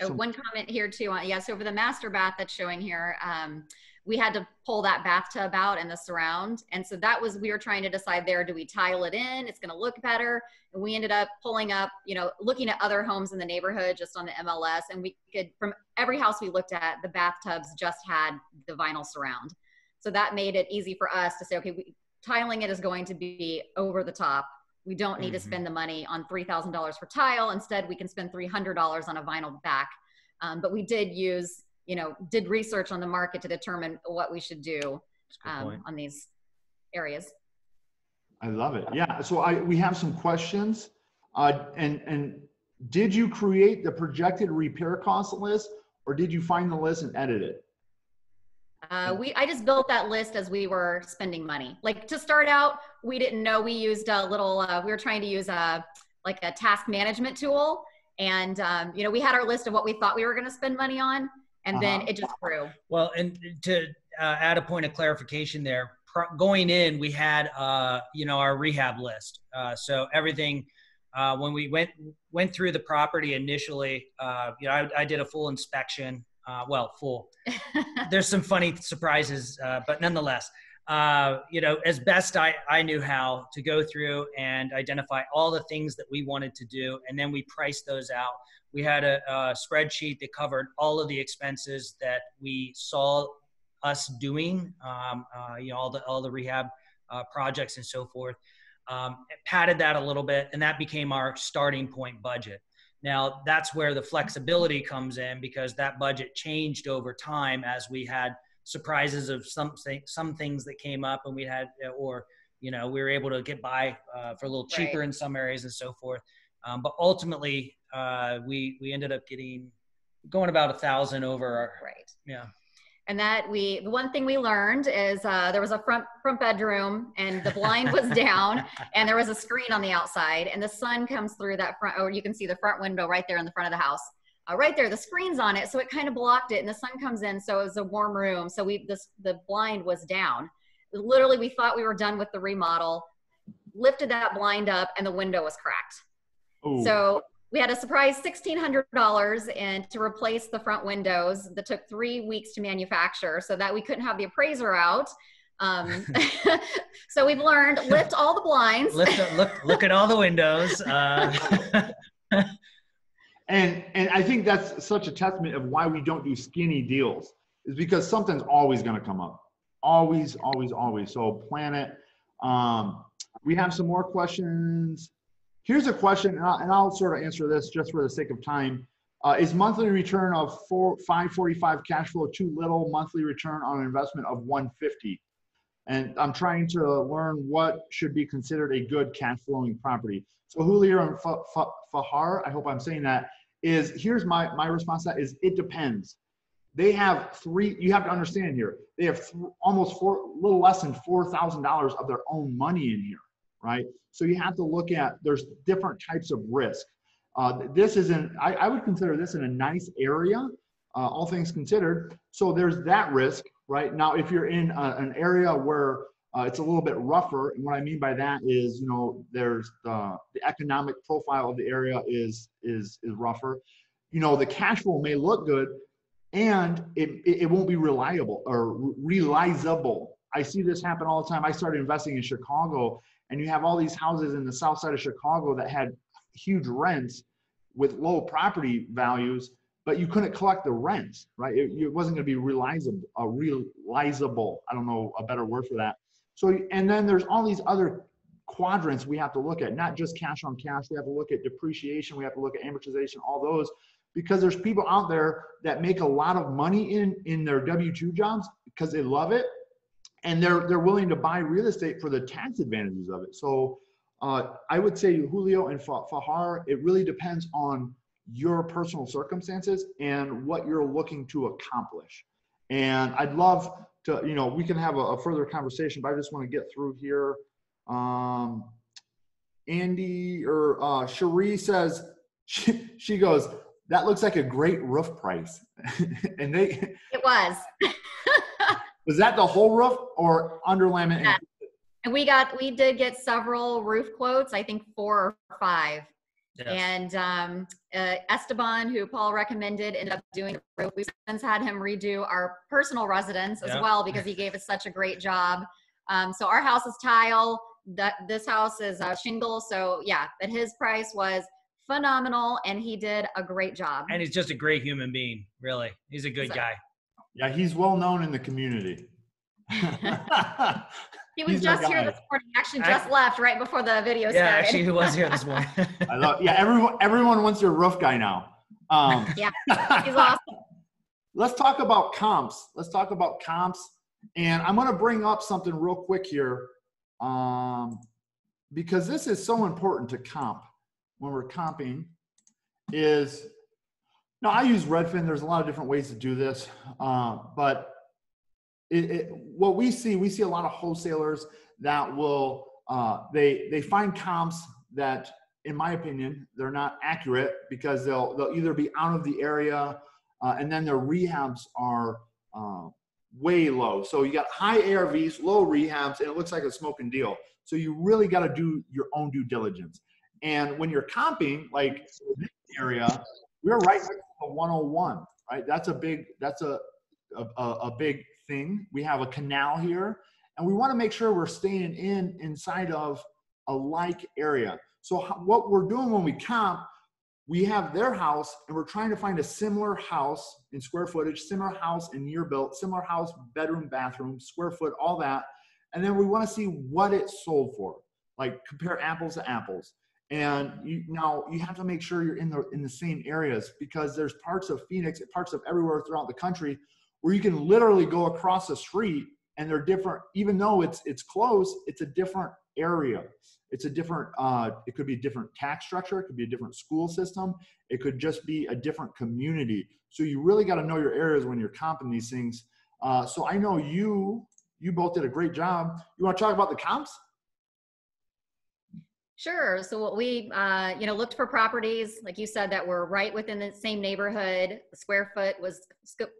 Oh, some one comment here too. Uh, yeah, so for the master bath that's showing here, um, we had to pull that bathtub out and the surround. And so that was, we were trying to decide there, do we tile it in? It's going to look better. And we ended up pulling up, you know, looking at other homes in the neighborhood just on the MLS. And we could, from every house we looked at, the bathtubs just had the vinyl surround. So that made it easy for us to say, okay, we, tiling it is going to be over the top. We don't need mm-hmm. to spend the money on $3,000 for tile. Instead, we can spend $300 on a vinyl back. Um, but we did use you know, did research on the market to determine what we should do um, on these areas. I love it. Yeah. So I we have some questions. Uh, and and did you create the projected repair cost list, or did you find the list and edit it? Uh, we I just built that list as we were spending money. Like to start out, we didn't know we used a little. Uh, we were trying to use a like a task management tool, and um, you know we had our list of what we thought we were going to spend money on, and uh-huh. then it just grew. Well, and to uh, add a point of clarification there, going in, we had uh, you know our rehab list. Uh, so everything uh, when we went went through the property initially, uh, you know, I, I, did a full inspection. Uh, well, full. There's some funny surprises, uh, but nonetheless, uh, you know, as best I, I knew how to go through and identify all the things that we wanted to do, and then we priced those out. We had a, a spreadsheet that covered all of the expenses that we saw us doing, um, uh, you know, all the all the rehab projects and so forth um, padded that a little bit, and that became our starting point budget. Now, that's where the flexibility comes in because that budget changed over time as we had surprises of some some things that came up, and we had or you know we were able to get by uh, for a little cheaper right. in some areas and so forth. Um, but ultimately, uh, we we ended up getting going about a thousand over. Our, right. Yeah and that we the one thing we learned is uh, there was a front front bedroom and the blind was down and there was a screen on the outside and the sun comes through that front or you can see the front window right there in the front of the house uh, right there the screen's on it so it kind of blocked it and the sun comes in so it was a warm room so we this the blind was down literally we thought we were done with the remodel lifted that blind up and the window was cracked Ooh. so we had a surprise $1,600 and to replace the front windows that took three weeks to manufacture so that we couldn't have the appraiser out. Um, so we've learned lift all the blinds. Lift, look, look at all the windows. Uh, and, and I think that's such a testament of why we don't do skinny deals is because something's always going to come up. Always, always, always. So plan it. Um, we have some more questions. Here's a question, and I'll, and I'll sort of answer this just for the sake of time. Uh, is monthly return of four, 545 cash flow too little? Monthly return on an investment of 150. And I'm trying to learn what should be considered a good cash flowing property. So Julio and Fahar, I hope I'm saying that, is here's my, my response that is it depends. They have three, you have to understand here, they have th- almost four, little less than $4,000 of their own money in here right? So you have to look at, there's different types of risk. Uh, this is an, I, I, would consider this in a nice area, uh, all things considered. So there's that risk, right? Now, if you're in a, an area where uh, it's a little bit rougher, and what I mean by that is, you know, there's the, the economic profile of the area is, is, is rougher. You know, the cash flow may look good, and it, it won't be reliable or realizable. I see this happen all the time. I started investing in Chicago and you have all these houses in the south side of Chicago that had huge rents with low property values, but you couldn't collect the rents, right? It, it wasn't going to be realizable, uh, realizable. I don't know a better word for that. So, and then there's all these other quadrants we have to look at, not just cash on cash. We have to look at depreciation. We have to look at amortization, all those, because there's people out there that make a lot of money in in their W-2 jobs because they love it and they're they're willing to buy real estate for the tax advantages of it. So uh, I would say Julio and Fahar, it really depends on your personal circumstances and what you're looking to accomplish. And I'd love to, you know, we can have a, a further conversation, but I just want to get through here. Um, Andy or uh, Cherie says, she, she goes, that looks like a great roof price. and they, it was. Was that the whole roof or under laminate? Yeah. And we got, we did get several roof quotes, I think four or five. Yes. And um, uh, Esteban, who Paul recommended, ended up doing the roof. We since had him redo our personal residence as yeah. well because he gave us such a great job. Um, so our house is tile. That this house is uh, shingle. So yeah, but his price was phenomenal, and he did a great job. And he's just a great human being. Really, he's a good so, guy. Yeah, he's well known in the community. he was he's just here this morning. Actually, just I, left right before the video yeah, started. Yeah, actually, he was here this morning. I love. Yeah, everyone. Everyone wants your roof guy now. Um, yeah, he's awesome. Let's talk about comps. Let's talk about comps, and I'm going to bring up something real quick here, um, because this is so important to comp when we're comping. Is no, I use Redfin. There's a lot of different ways to do this, uh, but it, it, what we see, we see a lot of wholesalers that will uh, they they find comps that, in my opinion, they're not accurate because they'll they'll either be out of the area, uh, and then their rehabs are uh, way low. So you got high ARVs, low rehabs, and it looks like a smoking deal. So you really got to do your own due diligence. And when you're comping, like this area, we're right next the 101, right? That's a big, that's a, a, a big thing. We have a canal here, and we want to make sure we're staying in inside of a like area. So what we're doing when we comp, we have their house and we're trying to find a similar house in square footage, similar house in year built, similar house, bedroom, bathroom, square foot, all that. And then we want to see what it sold for, like compare apples to apples. And you, now you have to make sure you're in the in the same areas because there's parts of Phoenix, parts of everywhere throughout the country where you can literally go across the street and they're different. Even though it's it's close, it's a different area. It's a different. Uh, it could be a different tax structure. It could be a different school system. It could just be a different community. So you really got to know your areas when you're comping these things. Uh, so I know you you both did a great job. You want to talk about the comps? Sure. So what we, uh, you know, looked for properties, like you said, that were right within the same neighborhood. The square foot was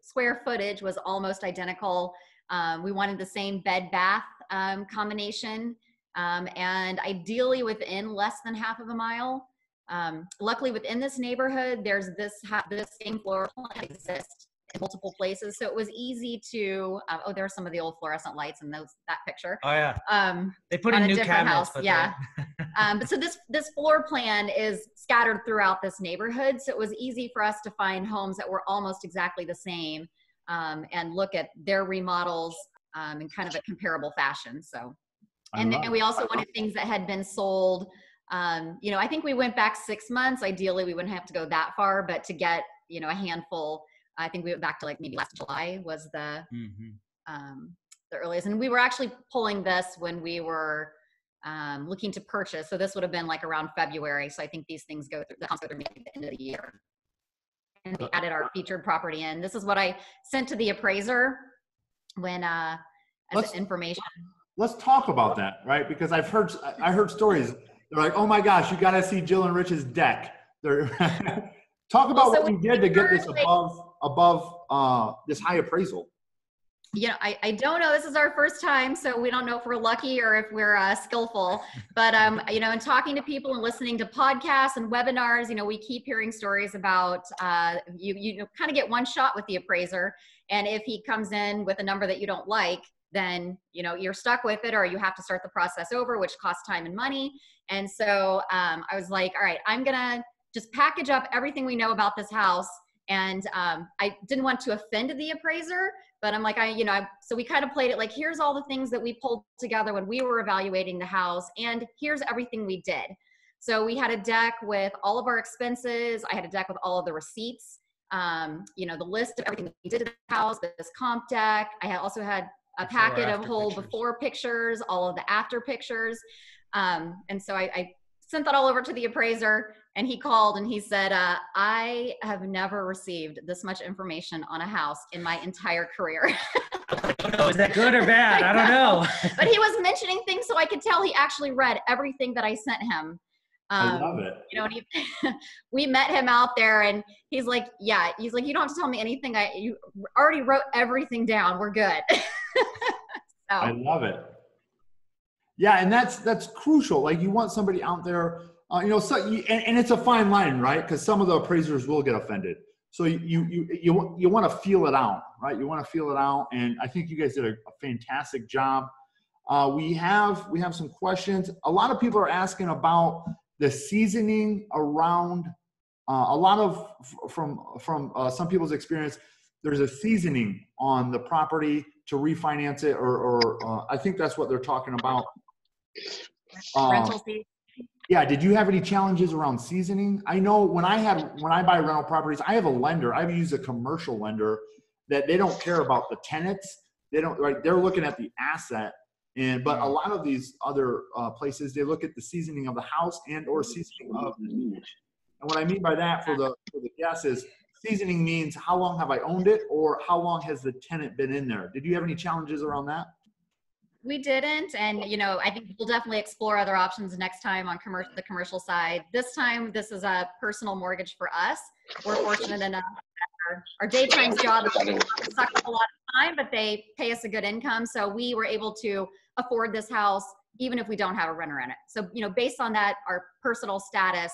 square footage was almost identical. Um, we wanted the same bed bath um, combination, um, and ideally within less than half of a mile. Um, luckily, within this neighborhood, there's this this same floor plan exists in multiple places. So it was easy to, uh, oh, there are some of the old fluorescent lights in those, that picture. Oh yeah. Um, they put in new cabinets. House. yeah. um, but so this, this floor plan is scattered throughout this neighborhood. So it was easy for us to find homes that were almost exactly the same um, and look at their remodels um, in kind of a comparable fashion. So, and, and we also wanted things that had been sold um, you know, I think we went back six months. Ideally, we wouldn't have to go that far, but to get, you know, a handful I think we went back to like maybe last July was the mm-hmm. um, the earliest, and we were actually pulling this when we were um, looking to purchase. So this would have been like around February. So I think these things go through the house go through the end of the year. And we added our featured property in. This is what I sent to the appraiser when uh, as let's, information. Let's talk about that, right? Because I've heard I heard stories. They're like, "Oh my gosh, you got to see Jill and Rich's deck." They're talk about well, so what we did to get this above above uh, this high appraisal? you know, I, I don't know. This is our first time, so we don't know if we're lucky or if we're uh, skillful. But um, you know, in talking to people and listening to podcasts and webinars, you know, we keep hearing stories about uh, you. You kind of get one shot with the appraiser, and if he comes in with a number that you don't like, then you know you're stuck with it, or you have to start the process over, which costs time and money. And so um, I was like, all right, I'm gonna just package up everything we know about this house and um, I didn't want to offend the appraiser, but I'm like, I, you know, I, so we kind of played it like, here's all the things that we pulled together when we were evaluating the house, and here's everything we did. So we had a deck with all of our expenses. I had a deck with all of the receipts. Um, you know, the list of everything we did at the house, this comp deck. I also had a packet of whole pictures. before pictures, all of the after pictures. Um, and so I, I sent that all over to the appraiser and he called and he said uh, i have never received this much information on a house in my entire career I know, is that good or bad i don't know but he was mentioning things so i could tell he actually read everything that i sent him um, I love it. You know, he, we met him out there, and he's like, "Yeah." He's like, "You don't have to tell me anything. I you already wrote everything down. We're good." so. I love it. Yeah, and that's that's crucial. Like you want somebody out there, uh, you know, so you, and, and, it's a fine line, right? Because some of the appraisers will get offended. So you you you you want to feel it out, right? You want to feel it out, and I think you guys did a, a fantastic job. Uh, we have we have some questions. A lot of people are asking about the seasoning around. Uh, a lot of from from uh, some people's experience, there's a seasoning on the property to refinance it, or, or uh, I think that's what they're talking about. Rental um, fee. Yeah. Did you have any challenges around seasoning? I know when I had when I buy rental properties, I have a lender. I've used a commercial lender that they don't care about the tenants. They don't right. They're looking at the asset. And but a lot of these other uh, places, they look at the seasoning of the house and or seasoning of the And what I mean by that for the for the guests is seasoning means how long have I owned it or how long has the tenant been in there? Did you have any challenges around that? We didn't, and you know, I think we'll definitely explore other options next time on commercial, the commercial side. This time, this is a personal mortgage for us. We're fortunate enough our, our daytime job suck a lot of time, but they pay us a good income. So we were able to afford this house even if we don't have a renter in it. So, you know, based on that, our personal status,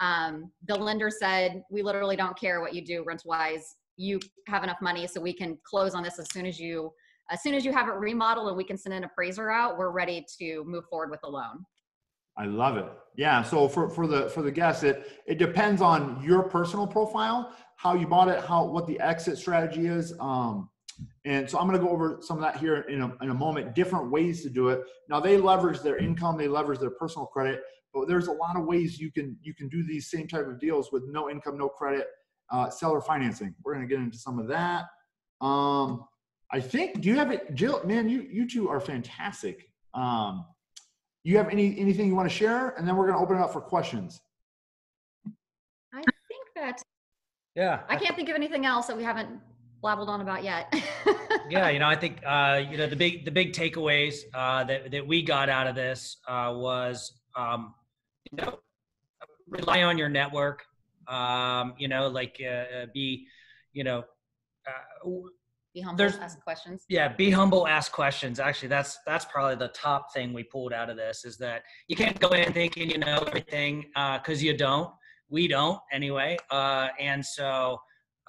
um, the lender said, we literally don't care what you do rent wise. You have enough money so we can close on this as soon as you, as soon as you have it remodeled and we can send an appraiser out, we're ready to move forward with the loan. I love it. Yeah. So for, for the for the guests, it it depends on your personal profile, how you bought it, how what the exit strategy is. Um, and so I'm going to go over some of that here in a, in a moment, different ways to do it. Now they leverage their income, they leverage their personal credit, but there's a lot of ways you can, you can do these same type of deals with no income, no credit, uh, seller financing. We're going to get into some of that. Um, I think, do you have it, Jill, man, you, you two are fantastic. Um, you have any, anything you want to share? And then we're going to open it up for questions. I think that, yeah, I can't think of anything else that we haven't blabbled on about yet. yeah, you know, I think uh, you know the big the big takeaways uh, that that we got out of this uh, was um, you know rely on your network. Um, you know, like uh, uh, be you know. Uh, be humble, There's, ask questions. Yeah, be humble, ask questions. Actually, that's that's probably the top thing we pulled out of this is that you can't go in thinking you know everything because you don't. We don't anyway, uh, and so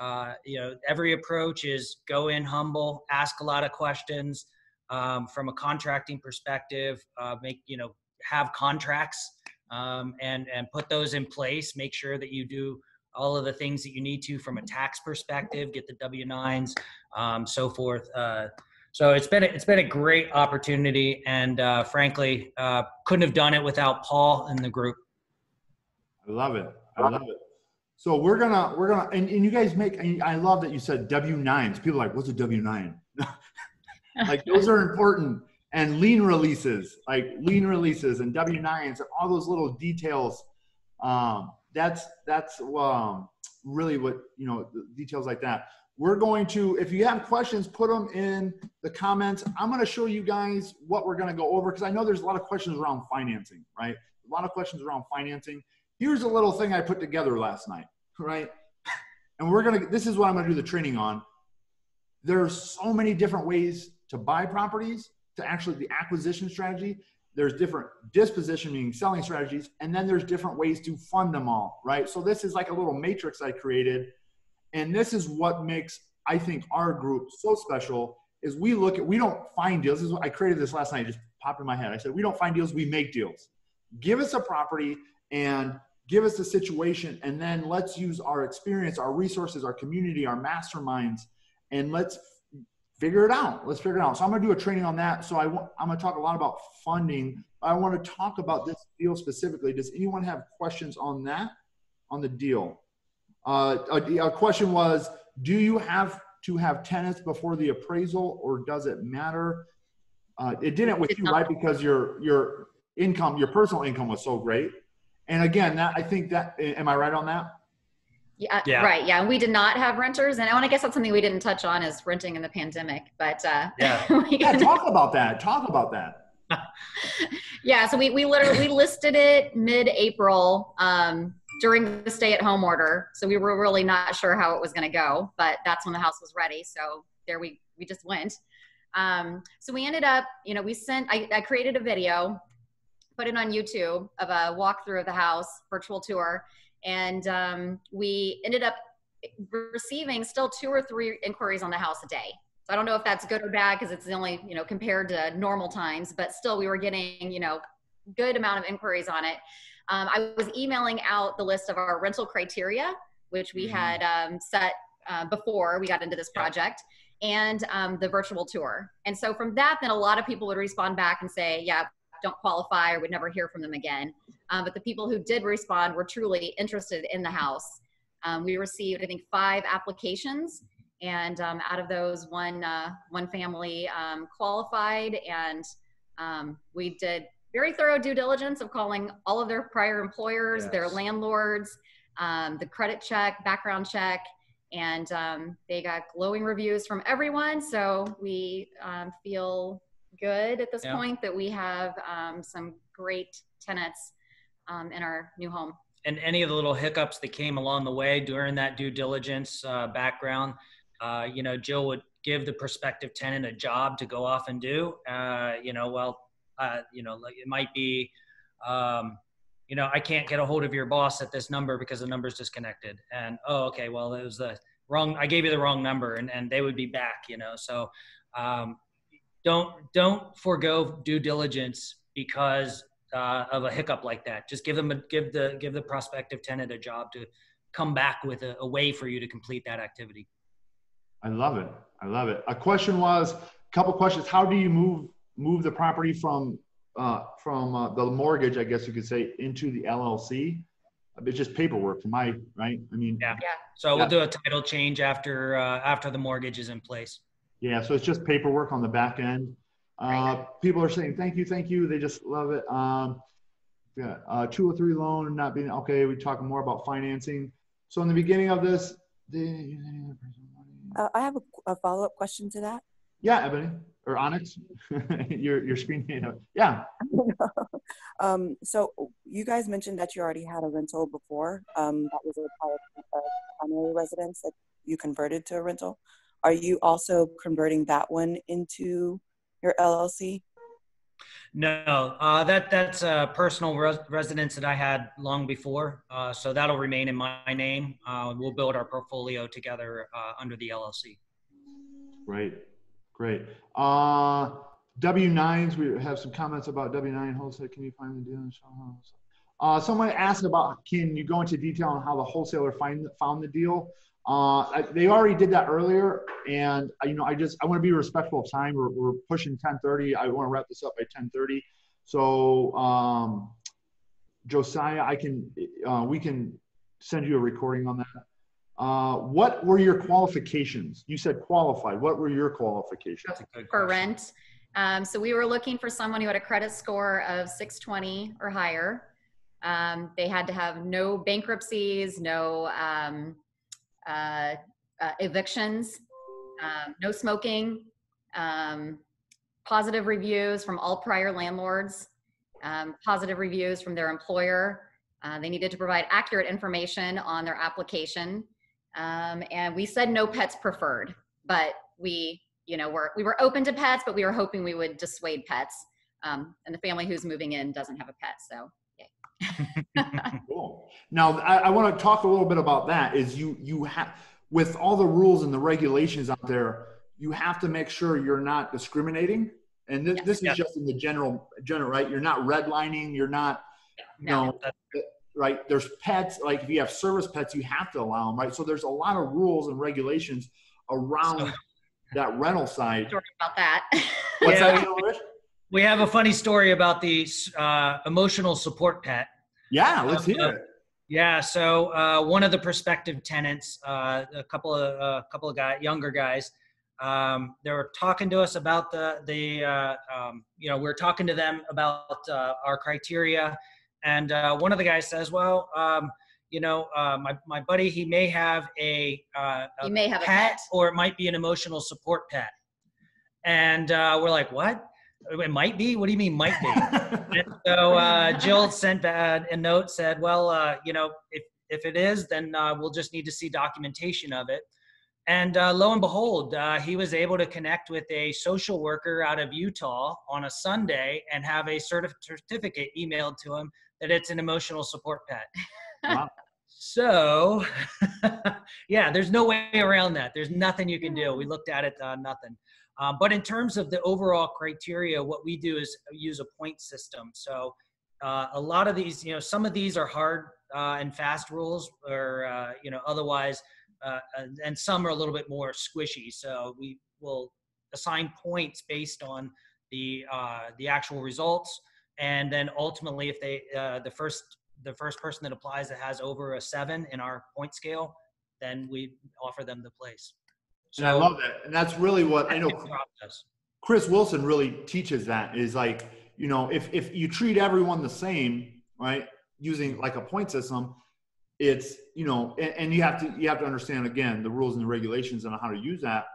uh, you know, every approach is go in humble, ask a lot of questions um, from a contracting perspective, uh, make, you know, have contracts um, and, and put those in place. Make sure that you do all of the things that you need to from a tax perspective, get the W-9s, um, so forth. Uh, so it's been a, it's been a great opportunity, and uh, frankly, uh, couldn't have done it without Paul and the group. I love it. I love it. So we're gonna we're gonna and, and you guys make I love that you said W nines. People like, what's a W nine? like those are important. And lien releases, like lien releases and W nines, and all those little details. Um, that's that's um, really what you know details like that. We're going to, if you have questions, put them in the comments. I'm going to show you guys what we're going to go over because I know there's a lot of questions around financing, right? A lot of questions around financing here's a little thing I put together last night, right? And we're gonna, this is what I'm gonna do the training on. There's so many different ways to buy properties, to actually the acquisition strategy. There's different disposition, meaning selling strategies, and then there's different ways to fund them all, right? So this is like a little matrix I created. And this is what makes, I think, our group so special is we look at, we don't find deals. Is I created this last night, just popped in my head. I said, we don't find deals, we make deals. Give us a property and give us a situation and then let's use our experience our resources our community our masterminds and let's figure it out. Let's figure it out. So i'm going to do a training on that. So I w- i'm going to talk a lot about funding i want to talk about this deal specifically. Does anyone have questions on that on the deal? Uh, a, a question was do you have to have tenants before the appraisal or does it matter? Uh, it didn't with you right? Because your your income your personal income was so great. And again, that I think that am I right on that? Yeah, yeah, right. Yeah, And we did not have renters, and I want to guess that's something we didn't touch on is renting in the pandemic. But uh, yeah, yeah talk about that. Talk about that. yeah, so we we literally we listed it mid-April um, during the stay-at-home order, so we were really not sure how it was going to go. But that's when the house was ready, so there we we just went. Um, so we ended up, you know, we sent. I, I created a video put it on YouTube of a walkthrough of the house, virtual tour, and um, we ended up receiving still two or three inquiries on the house a day. So I don't know if that's good or bad because it's the only, you know, compared to normal times, but still we were getting, you know, good amount of inquiries on it. Um, I was emailing out the list of our rental criteria, which we mm-hmm. had um, set uh, before we got into this project. And um, the virtual tour. And so from that, then a lot of people would respond back and say, yeah, don't qualify or would never hear from them again. Um, but the people who did respond were truly interested in the house. Um, we received, I think, five applications, and um, out of those, one uh, one family um, qualified, and um, we did very thorough due diligence of calling all of their prior employers, yes. their landlords, um, the credit check, background check, and um, they got glowing reviews from everyone. So we um, feel good at this yeah. point that we have um, some great tenants um, in our new home. and any of the little hiccups that came along the way during that due diligence uh, background, uh, you know, Jill would give the prospective tenant a job to go off and do. Uh, you know, well, uh, you know, it might be, um, you know, I can't get a hold of your boss at this number because the number's disconnected. And oh, okay, well, it was the wrong. I gave you the wrong number, and and they would be back. You know, so um, don't don't forego due diligence because uh, of a hiccup like that. Just give them a give the give the prospective tenant a job to come back with a, a way for you to complete that activity. I love it. I love it. A question was a couple questions. How do you move move the property from uh, from uh, the mortgage, I guess you could say, into the LLC? It's just paperwork for my right. I mean, yeah. yeah. So yeah. we'll do a title change after uh, after the mortgage is in place. Yeah. So it's just paperwork on the back end. Uh, people are saying thank you, thank you. They just love it. Um, yeah, uh, two or three loan not being okay. We talk more about financing. So in the beginning of this, uh, I have a, a follow up question to that. Yeah, Ebony or Onyx, your your screen. Yeah. um, so you guys mentioned that you already had a rental before. Um, that was a primary residence that you converted to a rental. Are you also converting that one into your LLC? No, uh, that that's a personal res- residence that I had long before, uh, so that'll remain in my name. Uh, we'll build our portfolio together uh, under the LLC. Great, great. Uh, W nines. We have some comments about W nine wholesale. Can you find the deal? Uh, someone asked about can you go into detail on how the wholesaler find found the deal? Uh, I, they already did that earlier, and uh, you know, I just I want to be respectful of time. We're, we're pushing 10:30. I want to wrap this up by 10:30. So, um, Josiah, I can uh, we can send you a recording on that. Uh, what were your qualifications? You said qualified. What were your qualifications? For rent. Um, so we were looking for someone who had a credit score of 620 or higher. Um, they had to have no bankruptcies, no um, uh, uh, evictions, um, no smoking, um, positive reviews from all prior landlords, um, positive reviews from their employer. Uh, they needed to provide accurate information on their application. Um, and we said no pets preferred, but we, you know, were, we were open to pets, but we were hoping we would dissuade pets. Um, and the family who's moving in doesn't have a pet, so cool. Now, I, I want to talk a little bit about that. Is you you have with all the rules and the regulations out there, you have to make sure you're not discriminating. And this, this is just in the general general right. You're not redlining. You're not, you know, right. There's pets. Like if you have service pets, you have to allow them, right? So there's a lot of rules and regulations around so, that rental side. Sorry about that. What's yeah. that? We have a funny story about the uh, emotional support pet. Yeah, let's hear uh, it. Yeah, so uh, one of the prospective tenants, uh, a couple of a couple of guys, younger guys, um, they were talking to us about the the uh, um, you know we are talking to them about uh, our criteria, and one of the guys says, "Well, um, you know, my my buddy, he may have a, a he may have pet, a pet, or it might be an emotional support pet," and we're like, "What?" It might be. What do you mean might be? so uh, Jill sent a, a note said, well, uh, you know, if if it is, then uh, we'll just need to see documentation of it. And uh, lo and behold, uh, he was able to connect with a social worker out of Utah on a Sunday and have a certif- certificate emailed to him that it's an emotional support pet. Wow. So, yeah, there's no way around that. There's nothing you can do. We looked at it, uh, nothing. Um, but in terms of the overall criteria, what we do is use a point system. So uh, a lot of these, you know, some of these are hard uh, and fast rules, or uh, you know, otherwise, uh, and some are a little bit more squishy. So we will assign points based on the uh, the actual results, and then ultimately, if they uh, the first the first person that applies that has over a seven in our point scale, then we offer them the place. So, and I love that. And that's really what I know Chris Wilson really teaches that is like, you know, if, if you treat everyone the same, right, using like a point system, it's, you know, and, and you have to, you have to understand again, the rules and the regulations and how to use that,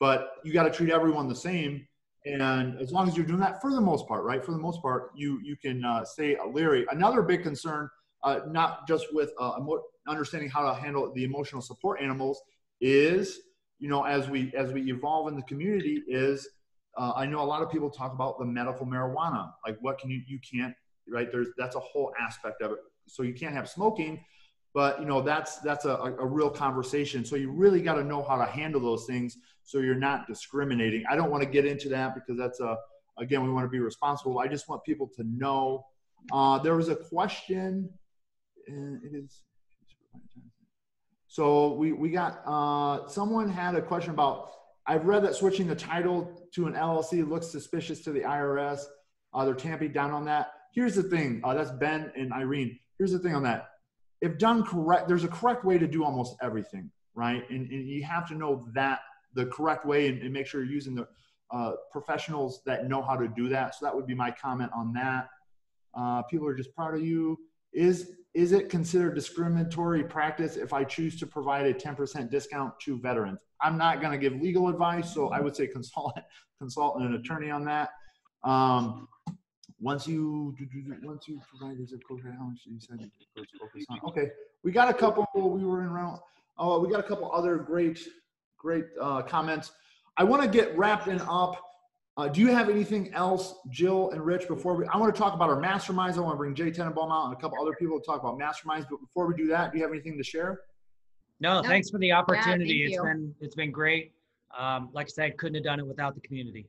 but you got to treat everyone the same. And as long as you're doing that for the most part, right, for the most part, you, you can uh, say Larry, another big concern uh, not just with uh, understanding how to handle the emotional support animals, is you know as we as we evolve in the community is uh, I know a lot of people talk about the medical marijuana. Like, what can you you can't right? There's that's a whole aspect of it. So you can't have smoking, but you know that's that's a, a real conversation. So you really got to know how to handle those things so you're not discriminating. I don't want to get into that because that's a again we want to be responsible. I just want people to know. Uh, there was a question. and it is. So we we got uh, someone had a question about. I've read that switching the title to an LLC looks suspicious to the IRS. Uh, they're tamping down on that. Here's the thing. Uh, that's Ben and Irene. Here's the thing on that. If done correct, there's a correct way to do almost everything, right? And, and you have to know that the correct way and, and make sure you're using the uh, professionals that know how to do that. So that would be my comment on that. Uh, people are just proud of you. Is is it considered discriminatory practice if I choose to provide a 10% discount to veterans? I'm not going to give legal advice, so I would say consult consult an attorney on that. Um, once you once you provide a zip how much you said focus on? Okay, we got a couple. We were in round. Oh, we got a couple other great great uh, comments. I want to get wrapped in up. Uh, do you have anything else, Jill and Rich, before we, I want to talk about our masterminds. I want to bring Jay Tenenbaum out and a couple other people to talk about masterminds. But before we do that, do you have anything to share? No, no. thanks for the opportunity. Yeah, it's you. been, it's been great. Um, like I said, couldn't have done it without the community.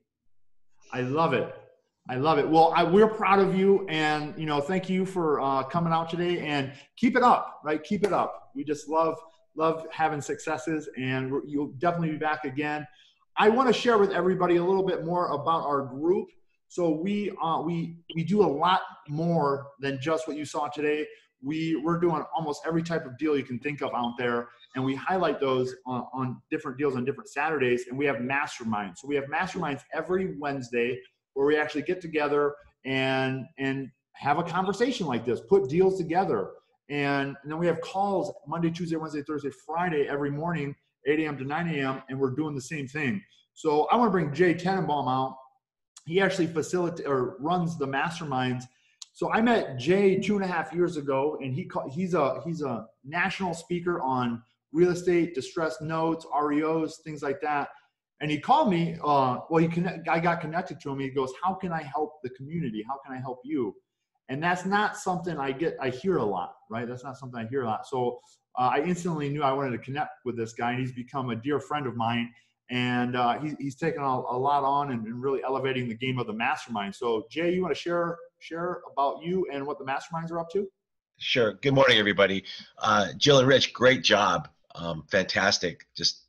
I love it. I love it. Well, I, we're proud of you, and you know, thank you for uh, coming out today, and keep it up, right? Keep it up. We just love love having successes, and you'll definitely be back again. I want to share with everybody a little bit more about our group. So we uh, we we do a lot more than just what you saw today. We we're doing almost every type of deal you can think of out there, and we highlight those on, on different deals on different Saturdays. And we have masterminds. So we have masterminds every Wednesday where we actually get together and and have a conversation like this, put deals together. And, and then we have calls Monday, Tuesday, Wednesday, Thursday, Friday every morning, 8 a.m. to 9 a.m. And we're doing the same thing. So I want to bring Jay Tenenbaum out. He actually facilitates or runs the masterminds. So I met Jay two and a half years ago, and he he's a he's a national speaker on real estate, distressed notes, REOs, things like that. And he called me. Uh, well, he connect, I got connected to him. He goes, "How can I help the community? How can I help you?" And that's not something I get. I hear a lot, right? That's not something I hear a lot. So uh, I instantly knew I wanted to connect with this guy, and he's become a dear friend of mine. And uh, he, he's taken a, a, lot on and, and really elevating the game of the mastermind. So Jay, you want to share share about you and what the masterminds are up to? Sure. Good morning, everybody. Uh, Jill and Rich, great job. Um, fantastic. Just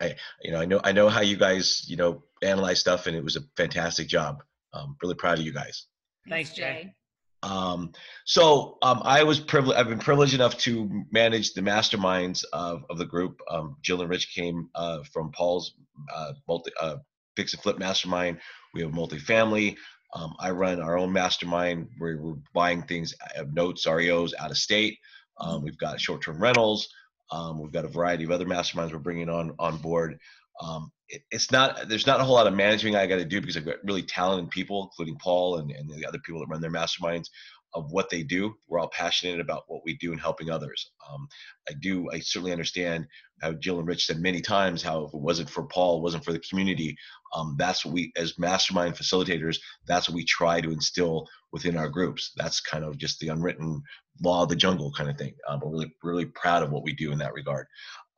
I, you know, I know I know how you guys, you know, analyze stuff, and it was a fantastic job. Um, really proud of you guys. Thanks, Jay. Um, so um, I was privileged. I've been privileged enough to manage the masterminds of, of the group. Um, Jill and Rich came uh, from Paul's uh, multi uh, fix and flip mastermind. We have multifamily. Um, I run our own mastermind where we're buying things, notes, REOs out of state. Um, we've got short-term rentals. Um, we've got a variety of other masterminds we're bringing on on board. Um, it's not there's not a whole lot of managing I got to do because I've got really talented people, including Paul and, and the other people that run their masterminds of what they do. We're all passionate about what we do and helping others. Um, I do. I certainly understand how Jill and Rich said many times how if it wasn't for Paul, wasn't for the community, um, that's what we as mastermind facilitators. That's what we try to instill within our groups. That's kind of just the unwritten law of the jungle kind of thing. Um, we're really really proud of what we do in that regard.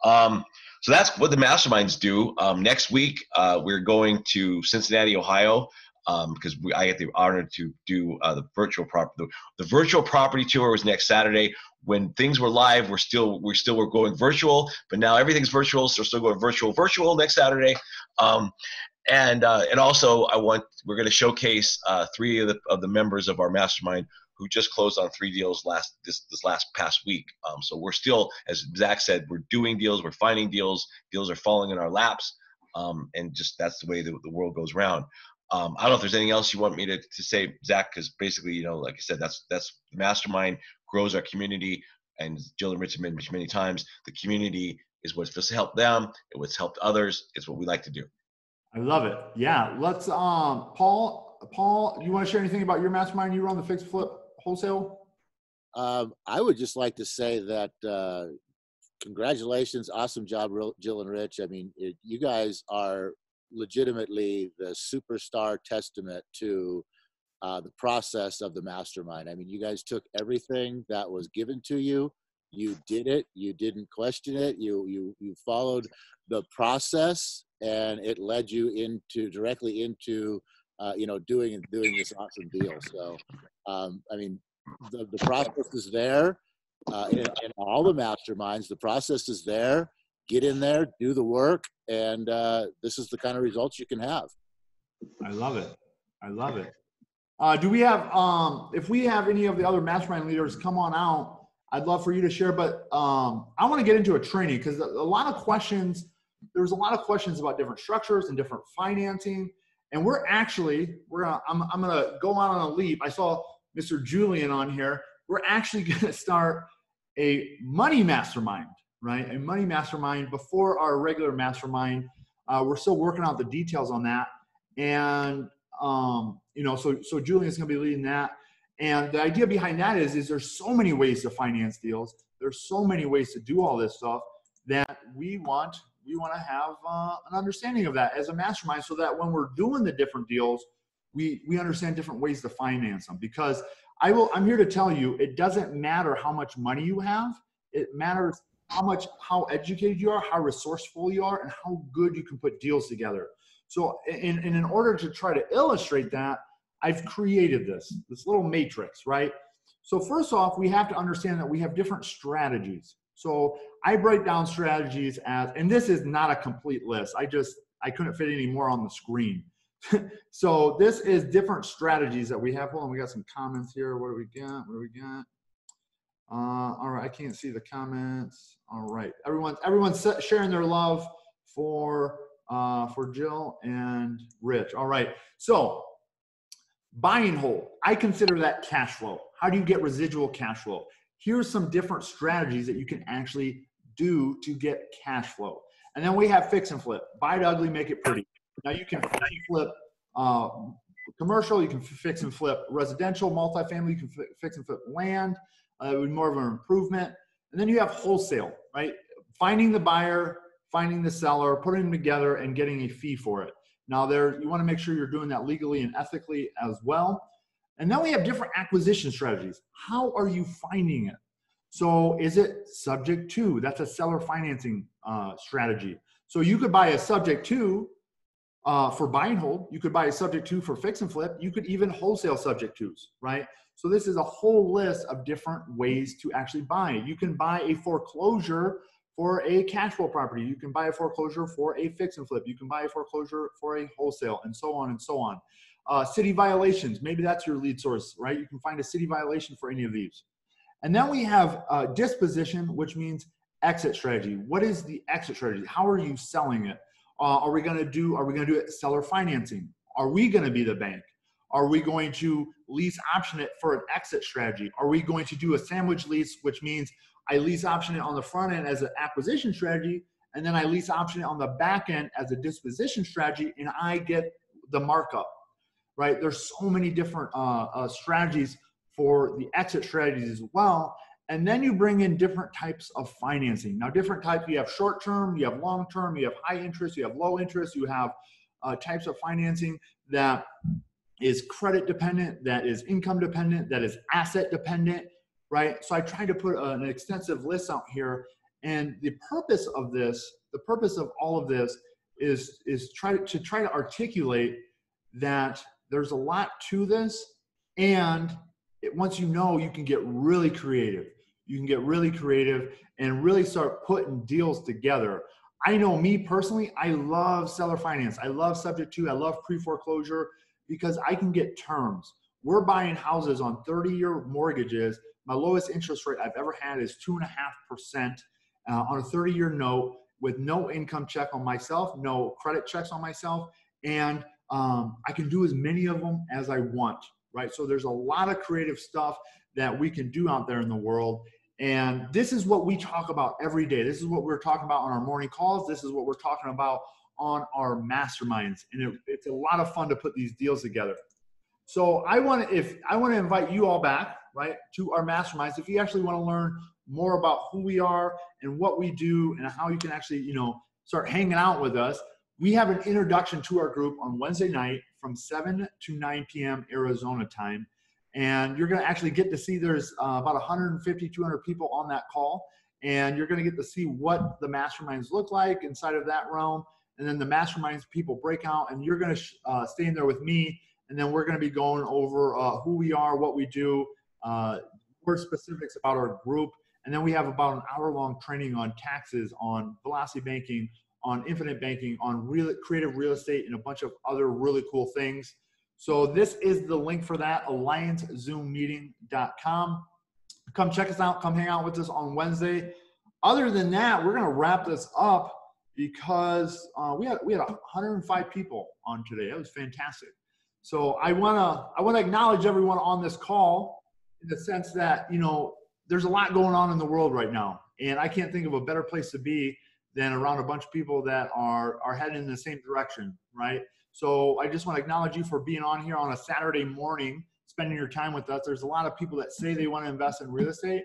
Um, so that's what the masterminds do. Um, next week, uh, we're going to Cincinnati, Ohio because um, I get the honor to do uh, the virtual property. The, the, virtual property tour was next Saturday. When things were live, we're still we're still we're going virtual, but now everything's virtual, so we're still going virtual virtual next Saturday. Um, and uh, and also, I want we're going to showcase uh, three of the of the members of our mastermind who just closed on three deals last this this last past week. Um, so we're still, as Zach said, we're doing deals, we're finding deals, deals are falling in our laps, um, and just that's the way the, the world goes round. Um, I don't know if there's anything else you want me to, to say, Zach, because basically, you know, like I said, that's that's the mastermind grows our community, and Jill and Rich have mentioned many times, the community is what's helped them, it what's helped others. It's what we like to do. I love it. Yeah, let's. Um, Paul, Paul, you want to share anything about your mastermind? You were on the fixed flip wholesale. Um, I would just like to say that uh, congratulations, awesome job, Jill and Rich. I mean, it, you guys are legitimately the superstar testament to uh, the process of the mastermind. I mean, you guys took everything that was given to you, you did it, you didn't question it, you you you followed the process, and it led you into directly into uh, you know doing doing this awesome deal. So, um, I mean, the, the process is there. Uh, in, in all the masterminds, the process is there get in there, do the work, and uh, this is the kind of results you can have. I love it. I love it. Uh, do we have, um, if we have any of the other mastermind leaders come on out, I'd love for you to share, but um, I want to get into a training because a lot of questions, there's a lot of questions about different structures and different financing. And we're actually, we're gonna, I'm, I'm going to go on on a leap. I saw Mr. Julian on here. We're actually going to start a money mastermind right? A money mastermind before our regular mastermind. Uh, we're still working out the details on that, and um, you know, so so Julian's going to be leading that. And the idea behind that is, is there's so many ways to finance deals. There's so many ways to do all this stuff that we want we want to have uh, an understanding of that as a mastermind, so that when we're doing the different deals, we we understand different ways to finance them. Because I will, I'm here to tell you, it doesn't matter how much money you have. It matters how much how educated you are how resourceful you are and how good you can put deals together so in, in order to try to illustrate that i've created this this little matrix right so first off we have to understand that we have different strategies so i break down strategies as and this is not a complete list i just i couldn't fit any more on the screen so this is different strategies that we have hold on we got some comments here what do we got what do we got uh, all right, I can't see the comments. All right, everyone, everyone's sharing their love for uh, for Jill and Rich. All right, so buy and hold. I consider that cash flow. How do you get residual cash flow? Here's some different strategies that you can actually do to get cash flow. And then we have fix and flip. Buy it ugly, make it pretty. Now you can flip uh, commercial, you can fix and flip residential, multifamily, you can fix and flip land uh, be more of an improvement. And then you have wholesale, right? Finding the buyer, finding the seller, putting them together, and getting a fee for it. Now, there you want to make sure you're doing that legally and ethically as well. And then we have different acquisition strategies. How are you finding it? So, is it subject to? That's a seller financing uh, strategy. So, you could buy a subject to uh, for buy and hold. You could buy a subject to for fix and flip. You could even wholesale subject twos, right? So this is a whole list of different ways to actually buy. You can buy a foreclosure for a cash flow property. You can buy a foreclosure for a fix and flip. You can buy a foreclosure for a wholesale and so on and so on. Uh, city violations, maybe that's your lead source, right? You can find a city violation for any of these. And then we have uh, disposition, which means exit strategy. What is the exit strategy? How are you selling it? Uh, are we going to do? Are we going to do it seller financing? Are we going to be the bank? Are we going to lease option it for an exit strategy? Are we going to do a sandwich lease, which means I lease option it on the front end as an acquisition strategy, and then I lease option it on the back end as a disposition strategy, and I get the markup, right? There's so many different uh, uh, strategies for the exit strategies as well. And then you bring in different types of financing. Now, different types, you have short term, you have long term, you have high interest, you have low interest, you have uh, types of financing that is credit dependent, that is income dependent, that is asset dependent, right? So I tried to put an extensive list out here. And the purpose of this, the purpose of all of this is, is try to try to articulate that there's a lot to this. And it, once you know, you can get really creative. You can get really creative and really start putting deals together. I know me personally, I love seller finance. I love subject to, I love pre foreclosure because I can get terms. We're buying houses on 30 year mortgages. My lowest interest rate I've ever had is 2.5% uh, on a 30 year note with no income check on myself, no credit checks on myself, and um, I can do as many of them as I want, right? So there's a lot of creative stuff that we can do out there in the world. And this is what we talk about every day. This is what we're talking about on our morning calls. This is what we're talking about on our masterminds. And it, it's a lot of fun to put these deals together. So I want to, if I want to invite you all back, right, to our masterminds. If you actually want to learn more about who we are and what we do and how you can actually, you know, start hanging out with us, we have an introduction to our group on Wednesday night from 7 to 9 p.m. Arizona time. And you're going to actually get to see there's uh, about 150, 200 people on that call. And you're going to get to see what the masterminds look like inside of that realm. And then the masterminds people break out, and you're going to uh, stay in there with me. And then we're going to be going over uh, who we are, what we do, uh, more specifics about our group. And then we have about an hour long training on taxes, on velocity banking, on infinite banking, on real creative real estate, and a bunch of other really cool things. So this is the link for that, alliancezoommeeting.com. Come check us out. Come hang out with us on Wednesday. Other than that, we're gonna wrap this up because uh, we had we had 105 people on today. That was fantastic. So I wanna I wanna acknowledge everyone on this call in the sense that you know there's a lot going on in the world right now, and I can't think of a better place to be than around a bunch of people that are are heading in the same direction, right? So I just want to acknowledge you for being on here on a Saturday morning, spending your time with us. There's a lot of people that say they want to invest in real estate,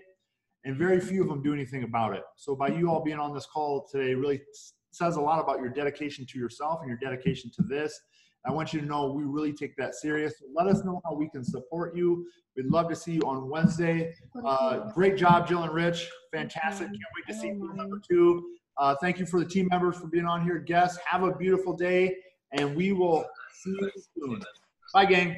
and very few of them do anything about it. So by you all being on this call today, really says a lot about your dedication to yourself and your dedication to this. I want you to know we really take that serious. Let us know how we can support you. We'd love to see you on Wednesday. Uh, great job, Jill and Rich. Fantastic. Can't wait to see you number two. Uh, thank you for the team members for being on here. Guests, have a beautiful day, and we will see you soon. Bye, gang.